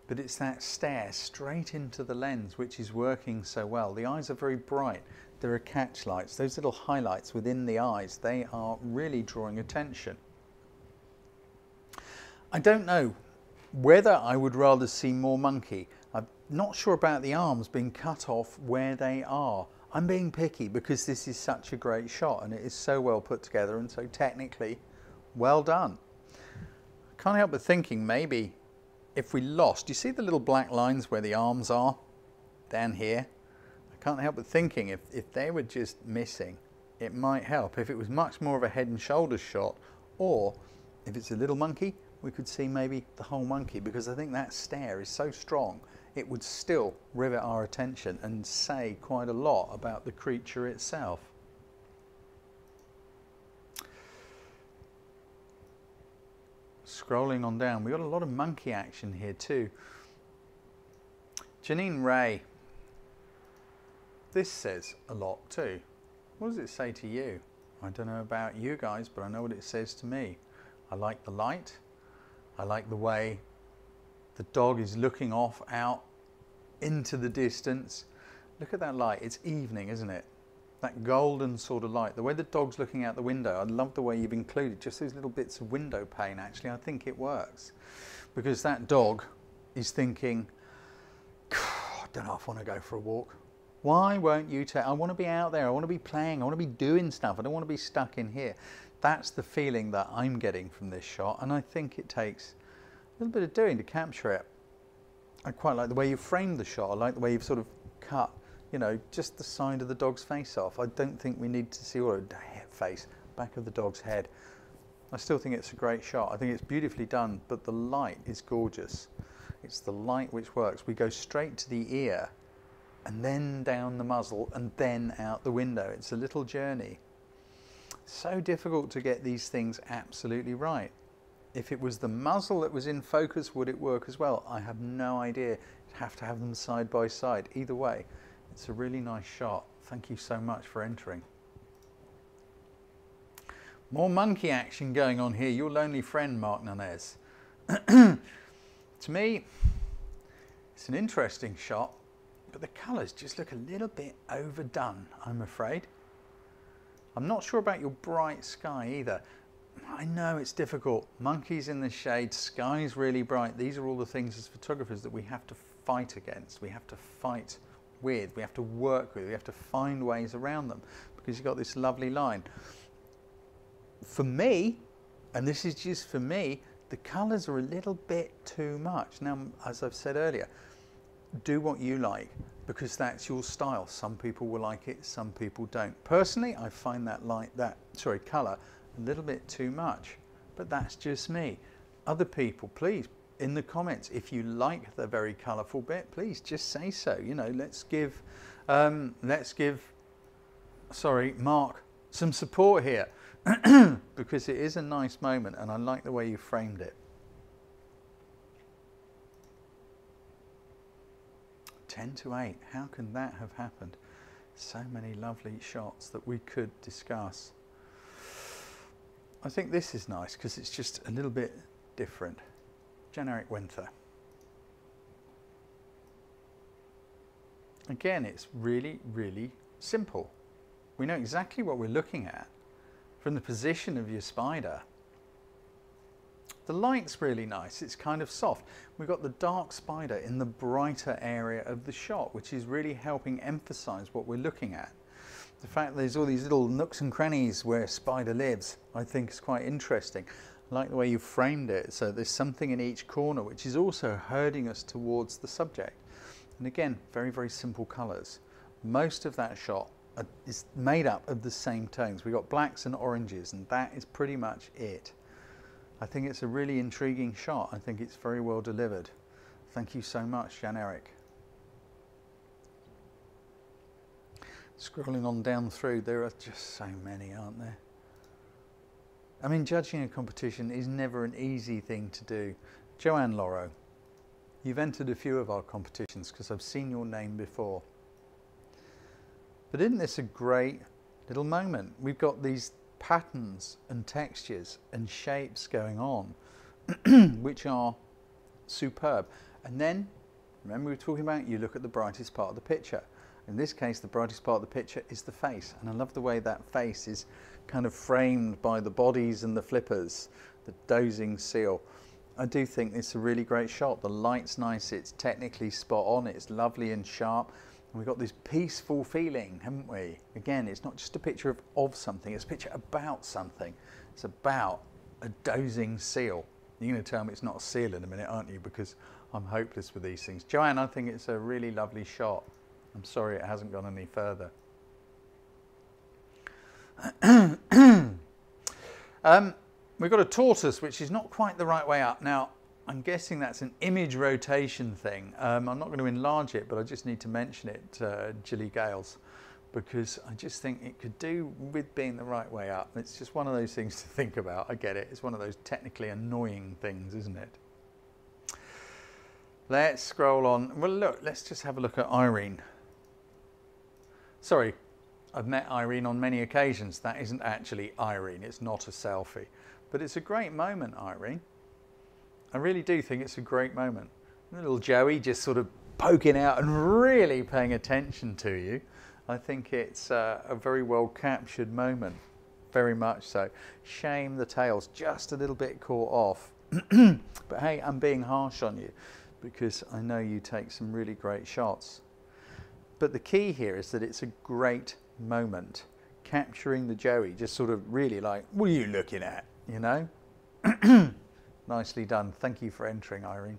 But it's that stare straight into the lens which is working so well. The eyes are very bright. There are catch lights. Those little highlights within the eyes, they are really drawing attention. I don't know whether I would rather see more monkey. I'm not sure about the arms being cut off where they are. I'm being picky because this is such a great shot and it is so well put together and so technically well done. I can't help but thinking maybe if we lost, you see the little black lines where the arms are down here? I can't help but thinking if, if they were just missing, it might help. If it was much more of a head and shoulders shot, or if it's a little monkey, we could see maybe the whole monkey because I think that stare is so strong it would still rivet our attention and say quite a lot about the creature itself. Scrolling on down, we've got a lot of monkey action here too. Janine Ray, this says a lot too. What does it say to you? I don't know about you guys, but I know what it says to me. I like the light. I like the way the dog is looking off out into the distance. Look at that light. It's evening, isn't it? That golden sort of light. The way the dog's looking out the window. I love the way you've included just those little bits of window pane, actually. I think it works. Because that dog is thinking, I don't know if I want to go for a walk. Why won't you take, I want to be out there. I want to be playing. I want to be doing stuff. I don't want to be stuck in here. That's the feeling that I'm getting from this shot. And I think it takes a little bit of doing to capture it. I quite like the way you framed the shot. I like the way you've sort of cut, you know, just the side of the dog's face off. I don't think we need to see all the face, back of the dog's head. I still think it's a great shot. I think it's beautifully done, but the light is gorgeous. It's the light which works. We go straight to the ear and then down the muzzle and then out the window. It's a little journey. So difficult to get these things absolutely right. If it was the muzzle that was in focus, would it work as well? I have no idea. You'd have to have them side by side. Either way, it's a really nice shot. Thank you so much for entering. More monkey action going on here. Your lonely friend, Mark Nunez. to me, it's an interesting shot, but the colours just look a little bit overdone, I'm afraid. I'm not sure about your bright sky either. I know it's difficult. Monkeys in the shade, sky's really bright. These are all the things as photographers that we have to fight against. We have to fight with. We have to work with. We have to find ways around them because you've got this lovely line. For me, and this is just for me, the colours are a little bit too much. Now, as I've said earlier, do what you like because that's your style. Some people will like it, some people don't. Personally, I find that light, that sorry, colour a little bit too much, but that's just me. Other people, please, in the comments, if you like the very colourful bit, please just say so. You know, let's give, um, let's give, sorry, Mark, some support here because it is a nice moment and I like the way you framed it. 10 to 8, how can that have happened? So many lovely shots that we could discuss. I think this is nice because it's just a little bit different. Jan Eric Winter. Again, it's really, really simple. We know exactly what we're looking at from the position of your spider. The light's really nice, it's kind of soft. We've got the dark spider in the brighter area of the shot, which is really helping emphasize what we're looking at the fact there's all these little nooks and crannies where spider lives, I think is quite interesting. I like the way you framed it, so there's something in each corner which is also herding us towards the subject. And again, very, very simple colours. Most of that shot is made up of the same tones. We've got blacks and oranges, and that is pretty much it. I think it's a really intriguing shot. I think it's very well delivered. Thank you so much, Jan Eric. Scrolling on down through, there are just so many, aren't there? I mean, judging a competition is never an easy thing to do. Joanne Loro, you've entered a few of our competitions because I've seen your name before. But isn't this a great little moment? We've got these patterns and textures and shapes going on, which are superb. And then, remember we were talking about, you look at the brightest part of the picture. In this case, the brightest part of the picture is the face. And I love the way that face is kind of framed by the bodies and the flippers, the dozing seal. I do think it's a really great shot. The light's nice, it's technically spot on, it's lovely and sharp. And we've got this peaceful feeling, haven't we? Again, it's not just a picture of, of something, it's a picture about something. It's about a dozing seal. You're going to tell me it's not a seal in a minute, aren't you? Because I'm hopeless with these things. Joanne, I think it's a really lovely shot. I'm sorry it hasn't gone any further. um, we've got a tortoise, which is not quite the right way up. Now, I'm guessing that's an image rotation thing. Um, I'm not going to enlarge it, but I just need to mention it, uh, Gilly Gales, because I just think it could do with being the right way up. It's just one of those things to think about. I get it. It's one of those technically annoying things, isn't it? Let's scroll on. Well, look, let's just have a look at Irene. Sorry, I've met Irene on many occasions. That isn't actually Irene. It's not a selfie. But it's a great moment, Irene. I really do think it's a great moment. Little Joey just sort of poking out and really paying attention to you. I think it's uh, a very well captured moment, very much so. Shame the tail's just a little bit caught off. but hey, I'm being harsh on you because I know you take some really great shots. But the key here is that it's a great moment. Capturing the Joey, just sort of really like, what are you looking at? You know? Nicely done. Thank you for entering, Irene.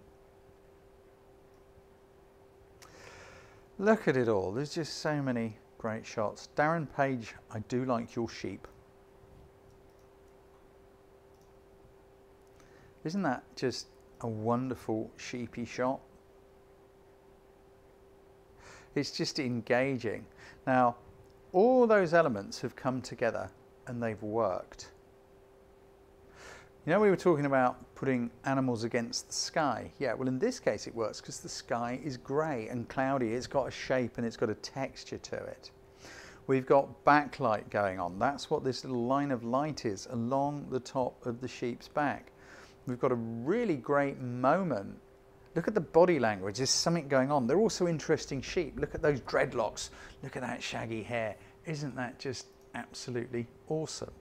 Look at it all. There's just so many great shots. Darren Page, I do like your sheep. Isn't that just a wonderful sheepy shot? It's just engaging. Now, all those elements have come together and they've worked. You know, we were talking about putting animals against the sky. Yeah, well, in this case, it works because the sky is grey and cloudy. It's got a shape and it's got a texture to it. We've got backlight going on. That's what this little line of light is along the top of the sheep's back. We've got a really great moment. Look at the body language. There's something going on. They're also interesting sheep. Look at those dreadlocks. Look at that shaggy hair. Isn't that just absolutely awesome?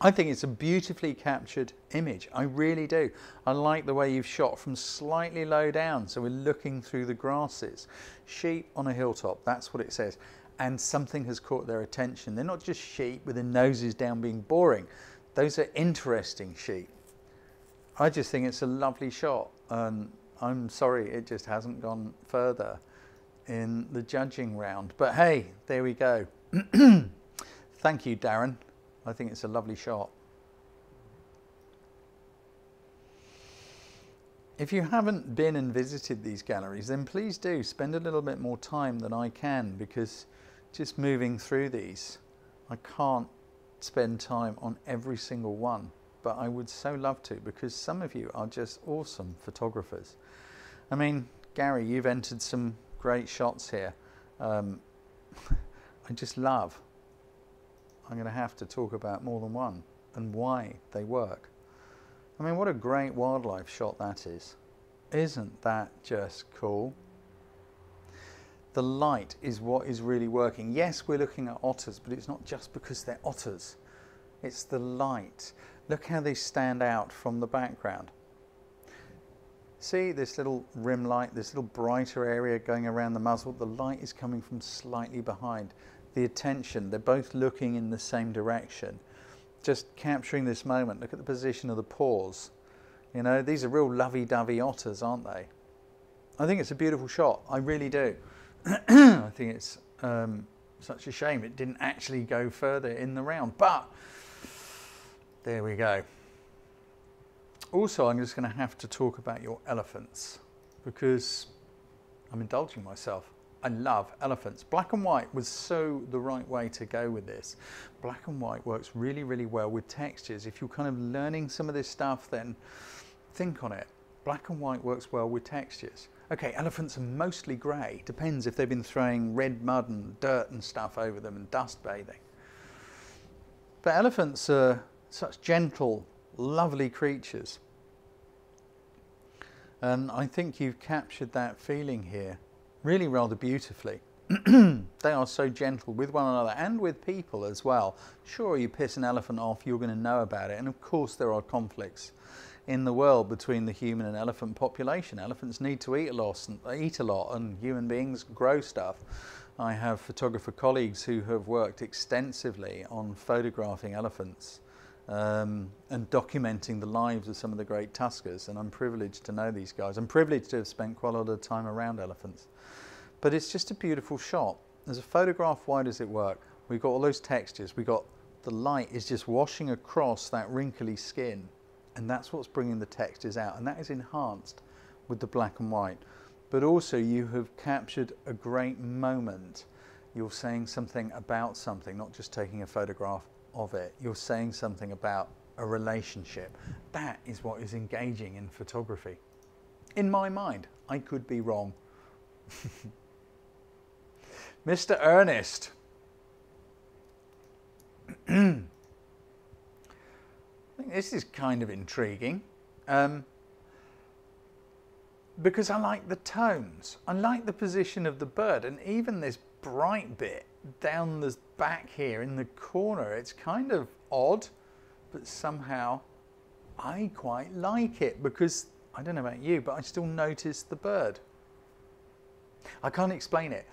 I think it's a beautifully captured image. I really do. I like the way you've shot from slightly low down. So we're looking through the grasses. Sheep on a hilltop, that's what it says. And something has caught their attention. They're not just sheep with their noses down being boring. Those are interesting sheep. I just think it's a lovely shot. And I'm sorry it just hasn't gone further in the judging round. But hey, there we go. Thank you, Darren. I think it's a lovely shot. If you haven't been and visited these galleries, then please do spend a little bit more time than I can because just moving through these, I can't spend time on every single one, but I would so love to because some of you are just awesome photographers. I mean, Gary, you've entered some great shots here. Um, I just love I'm going to have to talk about more than one and why they work. I mean, what a great wildlife shot that is. Isn't that just cool? The light is what is really working. Yes, we're looking at otters, but it's not just because they're otters. It's the light. Look how they stand out from the background. See this little rim light, this little brighter area going around the muzzle? The light is coming from slightly behind the attention. They're both looking in the same direction. Just capturing this moment. Look at the position of the paws. You know, these are real lovey-dovey otters, aren't they? I think it's a beautiful shot. I really do. I think it's um, such a shame it didn't actually go further in the round. But there we go. Also, I'm just going to have to talk about your elephants because I'm indulging myself. I love elephants. Black and white was so the right way to go with this. Black and white works really, really well with textures. If you're kind of learning some of this stuff, then think on it. Black and white works well with textures. Okay, elephants are mostly grey. Depends if they've been throwing red mud and dirt and stuff over them and dust bathing. But elephants are such gentle, lovely creatures. And I think you've captured that feeling here really rather beautifully. they are so gentle with one another and with people as well. Sure, you piss an elephant off, you're going to know about it. And of course, there are conflicts in the world between the human and elephant population. Elephants need to eat a lot, and, eat a lot, and human beings grow stuff. I have photographer colleagues who have worked extensively on photographing elephants um, and documenting the lives of some of the great tuskers. And I'm privileged to know these guys. I'm privileged to have spent quite a lot of time around elephants. But it's just a beautiful shot. As a photograph, why does it work? we've got all those textures, we've got the light is just washing across that wrinkly skin and that's what's bringing the textures out and that is enhanced with the black and white. But also you have captured a great moment. You're saying something about something, not just taking a photograph of it. You're saying something about a relationship. That is what is engaging in photography. In my mind, I could be wrong. Mr. Ernest. I think this is kind of intriguing um, because I like the tones. I like the position of the bird and even this bright bit down the back here in the corner. It's kind of odd, but somehow I quite like it because I don't know about you, but I still notice the bird. I can't explain it.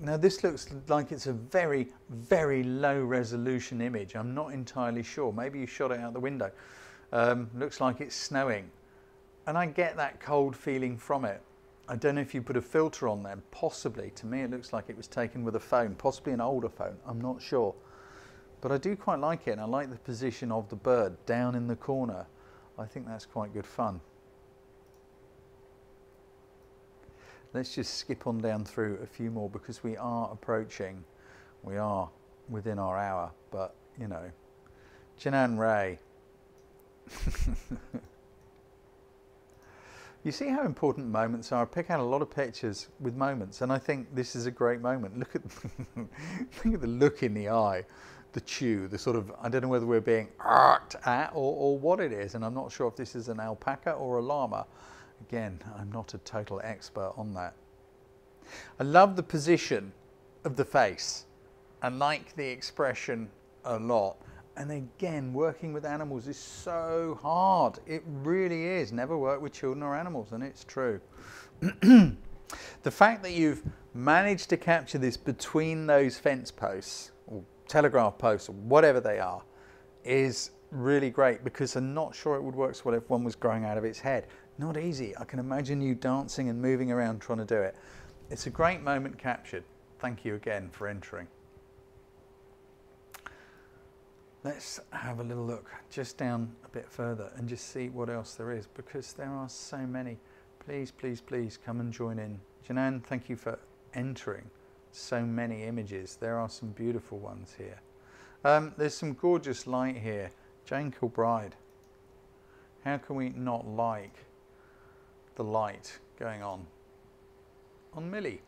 Now this looks like it's a very, very low resolution image. I'm not entirely sure. Maybe you shot it out the window. Um, looks like it's snowing. And I get that cold feeling from it. I don't know if you put a filter on there, possibly. To me it looks like it was taken with a phone, possibly an older phone, I'm not sure. But I do quite like it and I like the position of the bird down in the corner. I think that's quite good fun. Let's just skip on down through a few more because we are approaching, we are within our hour, but you know, Janan Ray. you see how important moments are. I pick out a lot of pictures with moments, and I think this is a great moment. Look at, look at the look in the eye, the chew, the sort of, I don't know whether we're being arced at or, or what it is, and I'm not sure if this is an alpaca or a llama. Again, I'm not a total expert on that. I love the position of the face. I like the expression a lot. And again, working with animals is so hard. It really is. Never work with children or animals, and it's true. the fact that you've managed to capture this between those fence posts, or telegraph posts, or whatever they are, is really great because I'm not sure it would work so well if one was growing out of its head. Not easy. I can imagine you dancing and moving around trying to do it. It's a great moment captured. Thank you again for entering. Let's have a little look just down a bit further and just see what else there is because there are so many. Please, please, please come and join in. Janan, thank you for entering so many images. There are some beautiful ones here. Um, there's some gorgeous light here. Jane Kilbride. How can we not like the light going on on Millie.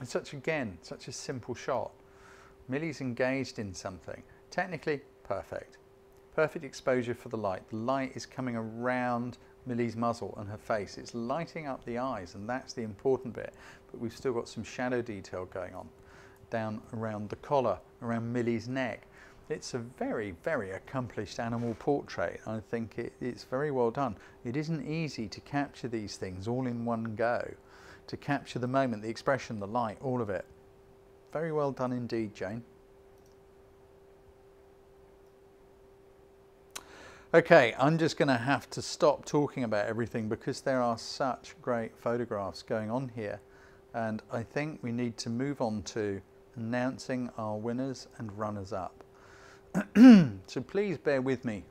It's such, again, such a simple shot. Millie's engaged in something. Technically, perfect. Perfect exposure for the light. The light is coming around Millie's muzzle and her face. It's lighting up the eyes, and that's the important bit. But we've still got some shadow detail going on down around the collar, around Millie's neck. It's a very, very accomplished animal portrait. I think it, it's very well done. It isn't easy to capture these things all in one go, to capture the moment, the expression, the light, all of it. Very well done indeed, Jane. Okay, I'm just going to have to stop talking about everything because there are such great photographs going on here. And I think we need to move on to announcing our winners and runners up. so please bear with me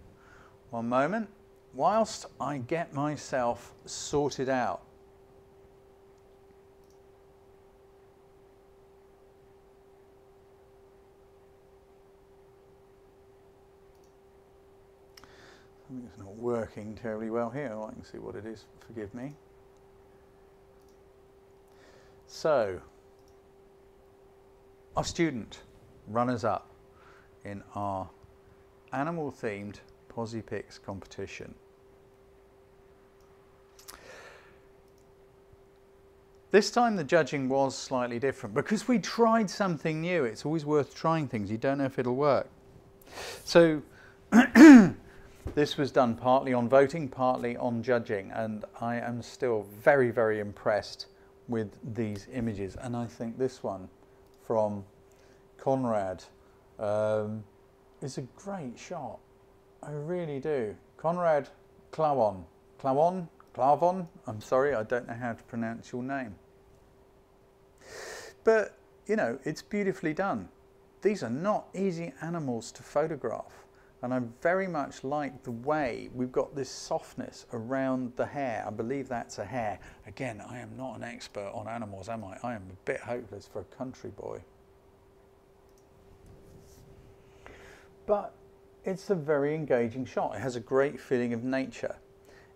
one moment whilst I get myself sorted out. Something's not working terribly well here. I can see what it is. Forgive me. So, our student, runners up in our animal themed PosiPix competition. This time the judging was slightly different because we tried something new. It's always worth trying things. You don't know if it'll work. So this was done partly on voting, partly on judging, and I am still very, very impressed with these images. And I think this one from Conrad um, is a great shot. I really do. Conrad Clawon. Clawon? Clavon? I'm sorry, I don't know how to pronounce your name. But you know, it's beautifully done. These are not easy animals to photograph. And I very much like the way we've got this softness around the hair. I believe that's a hare. Again, I am not an expert on animals, am I? I am a bit hopeless for a country boy. But it's a very engaging shot. It has a great feeling of nature.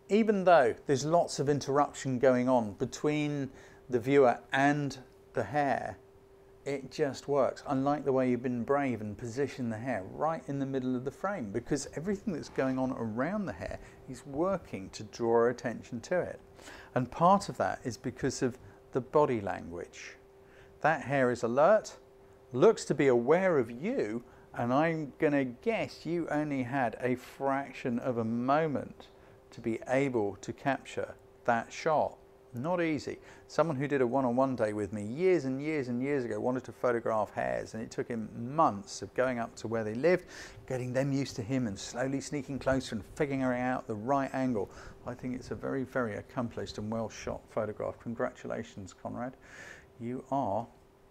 Even though there's lots of interruption going on between the viewer and the hare, it just works. I like the way you've been brave and positioned the hare right in the middle of the frame because everything that's going on around the hare is working to draw attention to it. And part of that is because of the body language. That hare is alert, looks to be aware of you, and I'm going to guess you only had a fraction of a moment to be able to capture that shot. Not easy. Someone who did a one-on-one day with me years and years and years ago wanted to photograph hares and it took him months of going up to where they lived, getting them used to him and slowly sneaking closer and figuring out the right angle. I think it's a very, very accomplished and well shot photograph. Congratulations, Conrad. You are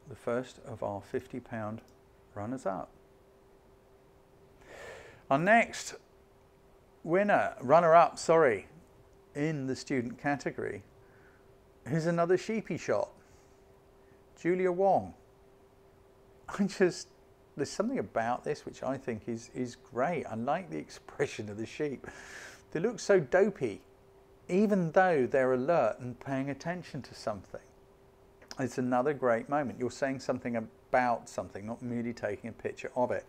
the first of our 50 pound runners up. Our next winner, runner up, sorry, in the student category Here's another sheepy shot. Julia Wong. I just, there's something about this which I think is, is great. I like the expression of the sheep. They look so dopey, even though they're alert and paying attention to something. It's another great moment. You're saying something about something, not merely taking a picture of it.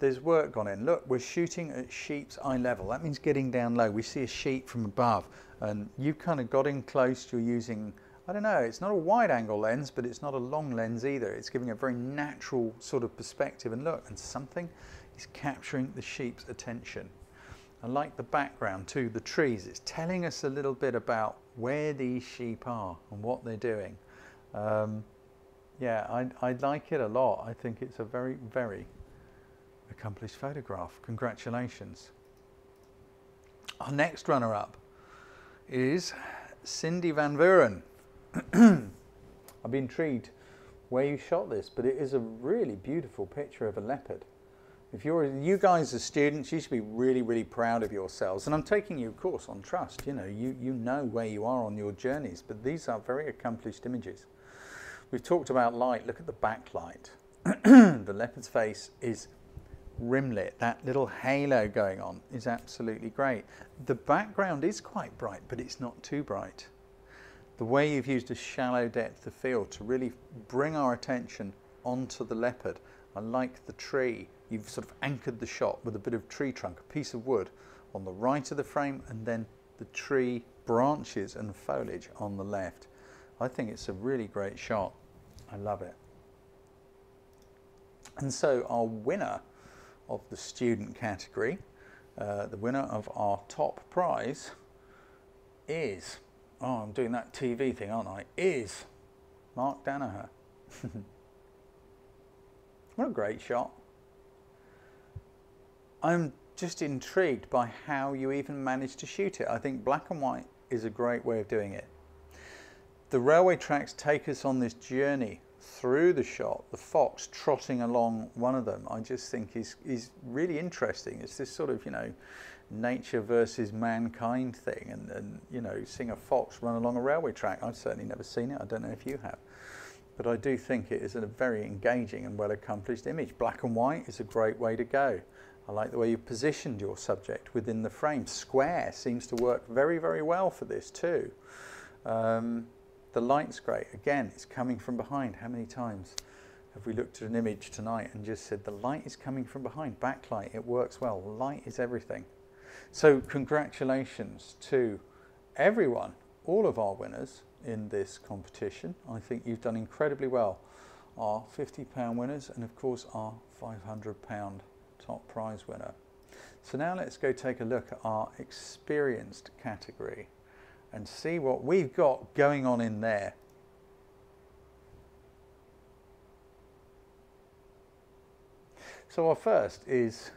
There's work gone in. Look, we're shooting at sheep's eye level. That means getting down low. We see a sheep from above and you've kind of got in close. You're using, I don't know, it's not a wide angle lens, but it's not a long lens either. It's giving a very natural sort of perspective and look, and something is capturing the sheep's attention. I like the background too, the trees. It's telling us a little bit about where these sheep are and what they're doing. Um, yeah, I, I like it a lot. I think it's a very, very accomplished photograph. Congratulations. Our next runner-up is Cindy Van Vuren. I've been intrigued where you shot this, but it is a really beautiful picture of a leopard. If you're, you guys as students, you should be really, really proud of yourselves. And I'm taking you, of course, on trust. You know, you, you know where you are on your journeys, but these are very accomplished images. We've talked about light. Look at the backlight. the leopard's face is rimlet, that little halo going on is absolutely great. The background is quite bright, but it's not too bright. The way you've used a shallow depth of field to really bring our attention onto the leopard. I like the tree. You've sort of anchored the shot with a bit of tree trunk, a piece of wood on the right of the frame, and then the tree branches and foliage on the left. I think it's a really great shot. I love it. And so our winner of the student category. Uh, the winner of our top prize is, oh, I'm doing that TV thing, aren't I? Is Mark Danaher. what a great shot. I'm just intrigued by how you even managed to shoot it. I think black and white is a great way of doing it. The railway tracks take us on this journey through the shot, the fox trotting along one of them, I just think is, is really interesting. It's this sort of, you know, nature versus mankind thing and, and, you know, seeing a fox run along a railway track. I've certainly never seen it. I don't know if you have. But I do think it is a very engaging and well accomplished image. Black and white is a great way to go. I like the way you positioned your subject within the frame. Square seems to work very, very well for this too. Um, the light's great. Again, it's coming from behind. How many times have we looked at an image tonight and just said the light is coming from behind? Backlight, it works well. Light is everything. So congratulations to everyone, all of our winners in this competition. I think you've done incredibly well. Our £50 winners and of course our £500 top prize winner. So now let's go take a look at our experienced category and see what we've got going on in there. So our first is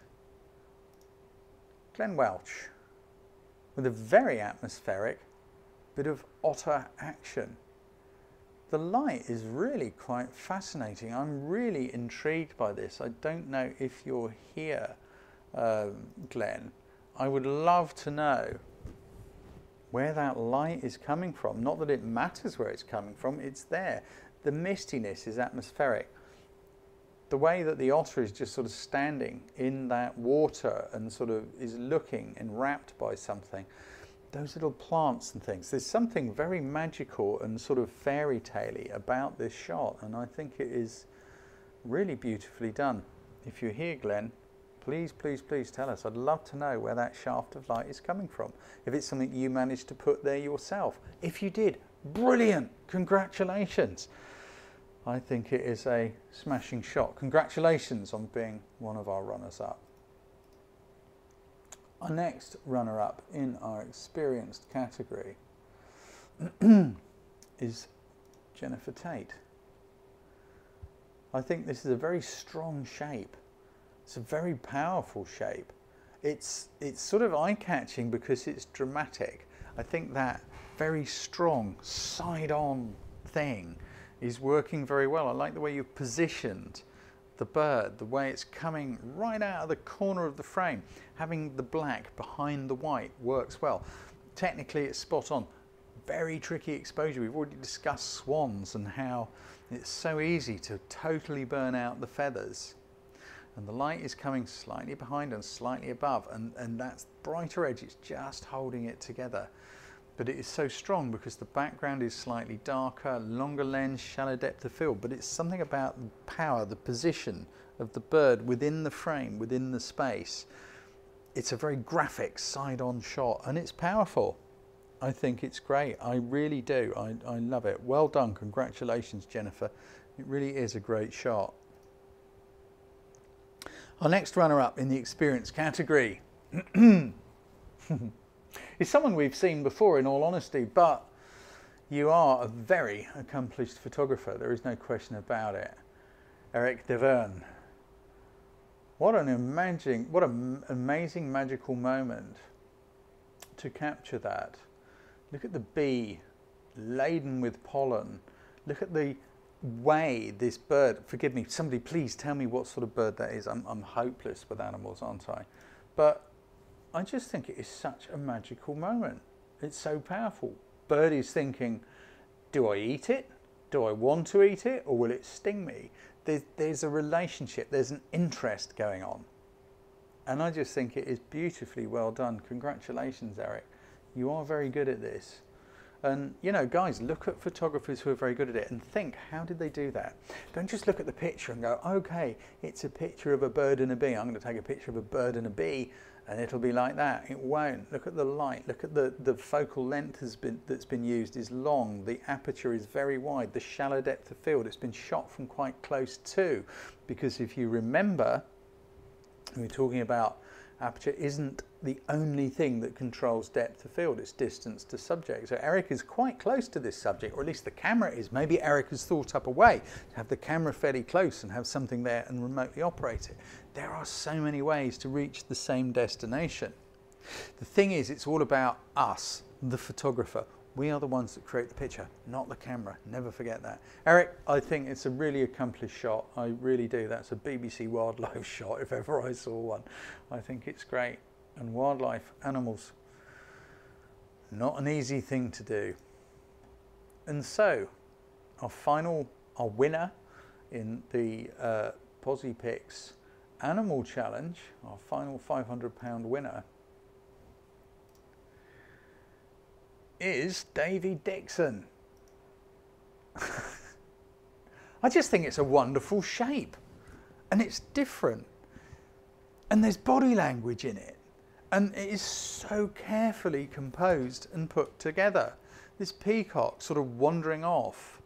Glenn Welch with a very atmospheric bit of otter action. the light is really quite fascinating. I'm really intrigued by this. I don't know if you're here, um, Glenn. I would love to know where that light is coming from. Not that it matters where it's coming from, it's there. The mistiness is atmospheric. The way that the otter is just sort of standing in that water and sort of is looking enwrapped by something those little plants and things. There's something very magical and sort of fairy tale about this shot, and I think it is really beautifully done. If you're here, Glenn, please, please, please tell us. I'd love to know where that shaft of light is coming from. If it's something you managed to put there yourself. If you did, brilliant, congratulations. I think it is a smashing shot. Congratulations on being one of our runners up. Our next runner-up in our experienced category is Jennifer Tate. I think this is a very strong shape. It's a very powerful shape. It's, it's sort of eye-catching because it's dramatic. I think that very strong side-on thing is working very well. I like the way you've positioned the bird, the way it's coming right out of the corner of the frame. Having the black behind the white works well. Technically it's spot on. Very tricky exposure. We've already discussed swans and how it's so easy to totally burn out the feathers. And the light is coming slightly behind and slightly above and, and that brighter edge is just holding it together but it is so strong because the background is slightly darker, longer lens, shallow depth of field, but it's something about the power, the position of the bird within the frame, within the space. It's a very graphic side-on shot and it's powerful. I think it's great. I really do. I, I love it. Well done. Congratulations, Jennifer. It really is a great shot. Our next runner-up in the experience category is someone we've seen before, in all honesty, but you are a very accomplished photographer. There is no question about it. Eric Deverne. What an amazing, what an amazing magical moment to capture that. Look at the bee laden with pollen. Look at the way this bird, forgive me, somebody please tell me what sort of bird that is. I'm, I'm hopeless with animals, aren't I? But I just think it is such a magical moment. It's so powerful. Birdie's thinking, do I eat it? Do I want to eat it or will it sting me? There's, there's a relationship, there's an interest going on. And I just think it is beautifully well done. Congratulations, Eric. You are very good at this. And, you know, guys, look at photographers who are very good at it and think, how did they do that? Don't just look at the picture and go, okay, it's a picture of a bird and a bee. I'm going to take a picture of a bird and a bee and it'll be like that. It won't. Look at the light. Look at the, the focal length has been, that's been used is long. The aperture is very wide. The shallow depth of field, it's been shot from quite close too. Because if you remember, we we're talking about aperture isn't the only thing that controls depth of field, it's distance to subject. So Eric is quite close to this subject, or at least the camera is. Maybe Eric has thought up a way to have the camera fairly close and have something there and remotely operate it. There are so many ways to reach the same destination. The thing is, it's all about us, the photographer. We are the ones that create the picture, not the camera. Never forget that. Eric, I think it's a really accomplished shot. I really do. That's a BBC wildlife shot if ever I saw one. I think it's great. And wildlife, animals, not an easy thing to do. And so, our final, our winner in the uh, PosiPix Animal Challenge, our final £500 winner, is Davy Dixon. I just think it's a wonderful shape and it's different and there's body language in it and it is so carefully composed and put together. This peacock sort of wandering off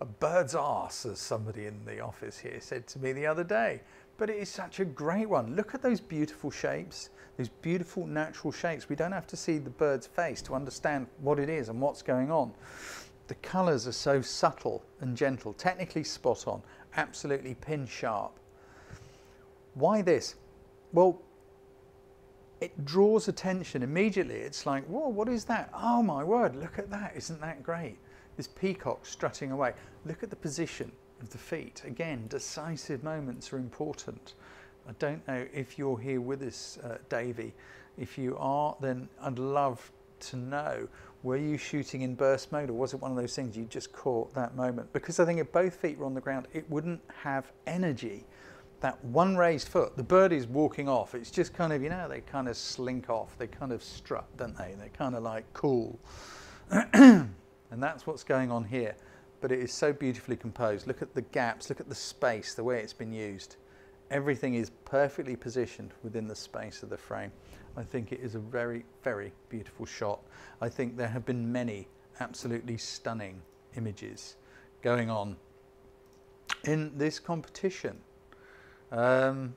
a bird's arse, as somebody in the office here said to me the other day. But it is such a great one. Look at those beautiful shapes those beautiful natural shapes. We don't have to see the bird's face to understand what it is and what's going on. The colours are so subtle and gentle, technically spot on, absolutely pin sharp. Why this? Well, it draws attention immediately. It's like, whoa, what is that? Oh my word, look at that. Isn't that great? this peacock strutting away. Look at the position of the feet. Again, decisive moments are important. I don't know if you're here with us, uh, Davey. If you are, then I'd love to know were you shooting in burst mode or was it one of those things you just caught that moment? Because I think if both feet were on the ground, it wouldn't have energy. That one raised foot, the bird is walking off. It's just kind of, you know, they kind of slink off. They kind of strut, don't they? They're kind of like cool. and that's what's going on here. But it is so beautifully composed. Look at the gaps, look at the space, the way it's been used. Everything is perfectly positioned within the space of the frame. I think it is a very, very beautiful shot. I think there have been many absolutely stunning images going on in this competition. Um,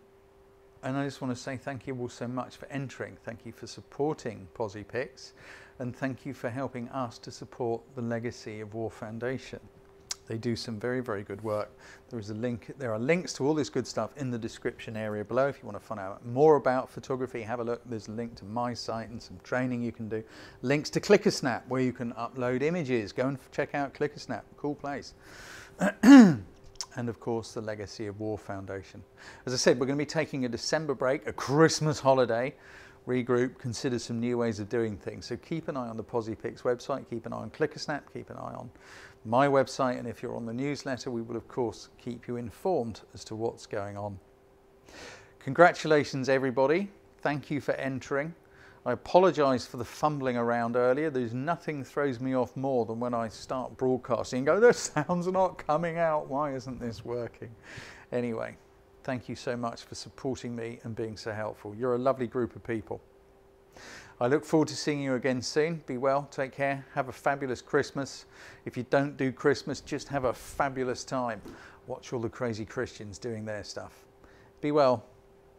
and I just want to say thank you all so much for entering. Thank you for supporting Posy PosiPix and thank you for helping us to support the legacy of War Foundation. They do some very, very good work. There is a link, there are links to all this good stuff in the description area below. If you want to find out more about photography, have a look. There's a link to my site and some training you can do. Links to Clickasnap where you can upload images. Go and check out Clickasnap, cool place. and of course the Legacy of War Foundation. As I said, we're going to be taking a December break, a Christmas holiday regroup, consider some new ways of doing things. So keep an eye on the PosiPix website, keep an eye on Clickasnap, keep an eye on my website, and if you're on the newsletter, we will of course keep you informed as to what's going on. Congratulations everybody. Thank you for entering. I apologise for the fumbling around earlier. There's nothing throws me off more than when I start broadcasting and go, the sounds are not coming out. Why isn't this working? Anyway, Thank you so much for supporting me and being so helpful. You're a lovely group of people. I look forward to seeing you again soon. Be well, take care, have a fabulous Christmas. If you don't do Christmas, just have a fabulous time. Watch all the crazy Christians doing their stuff. Be well,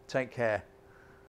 take care.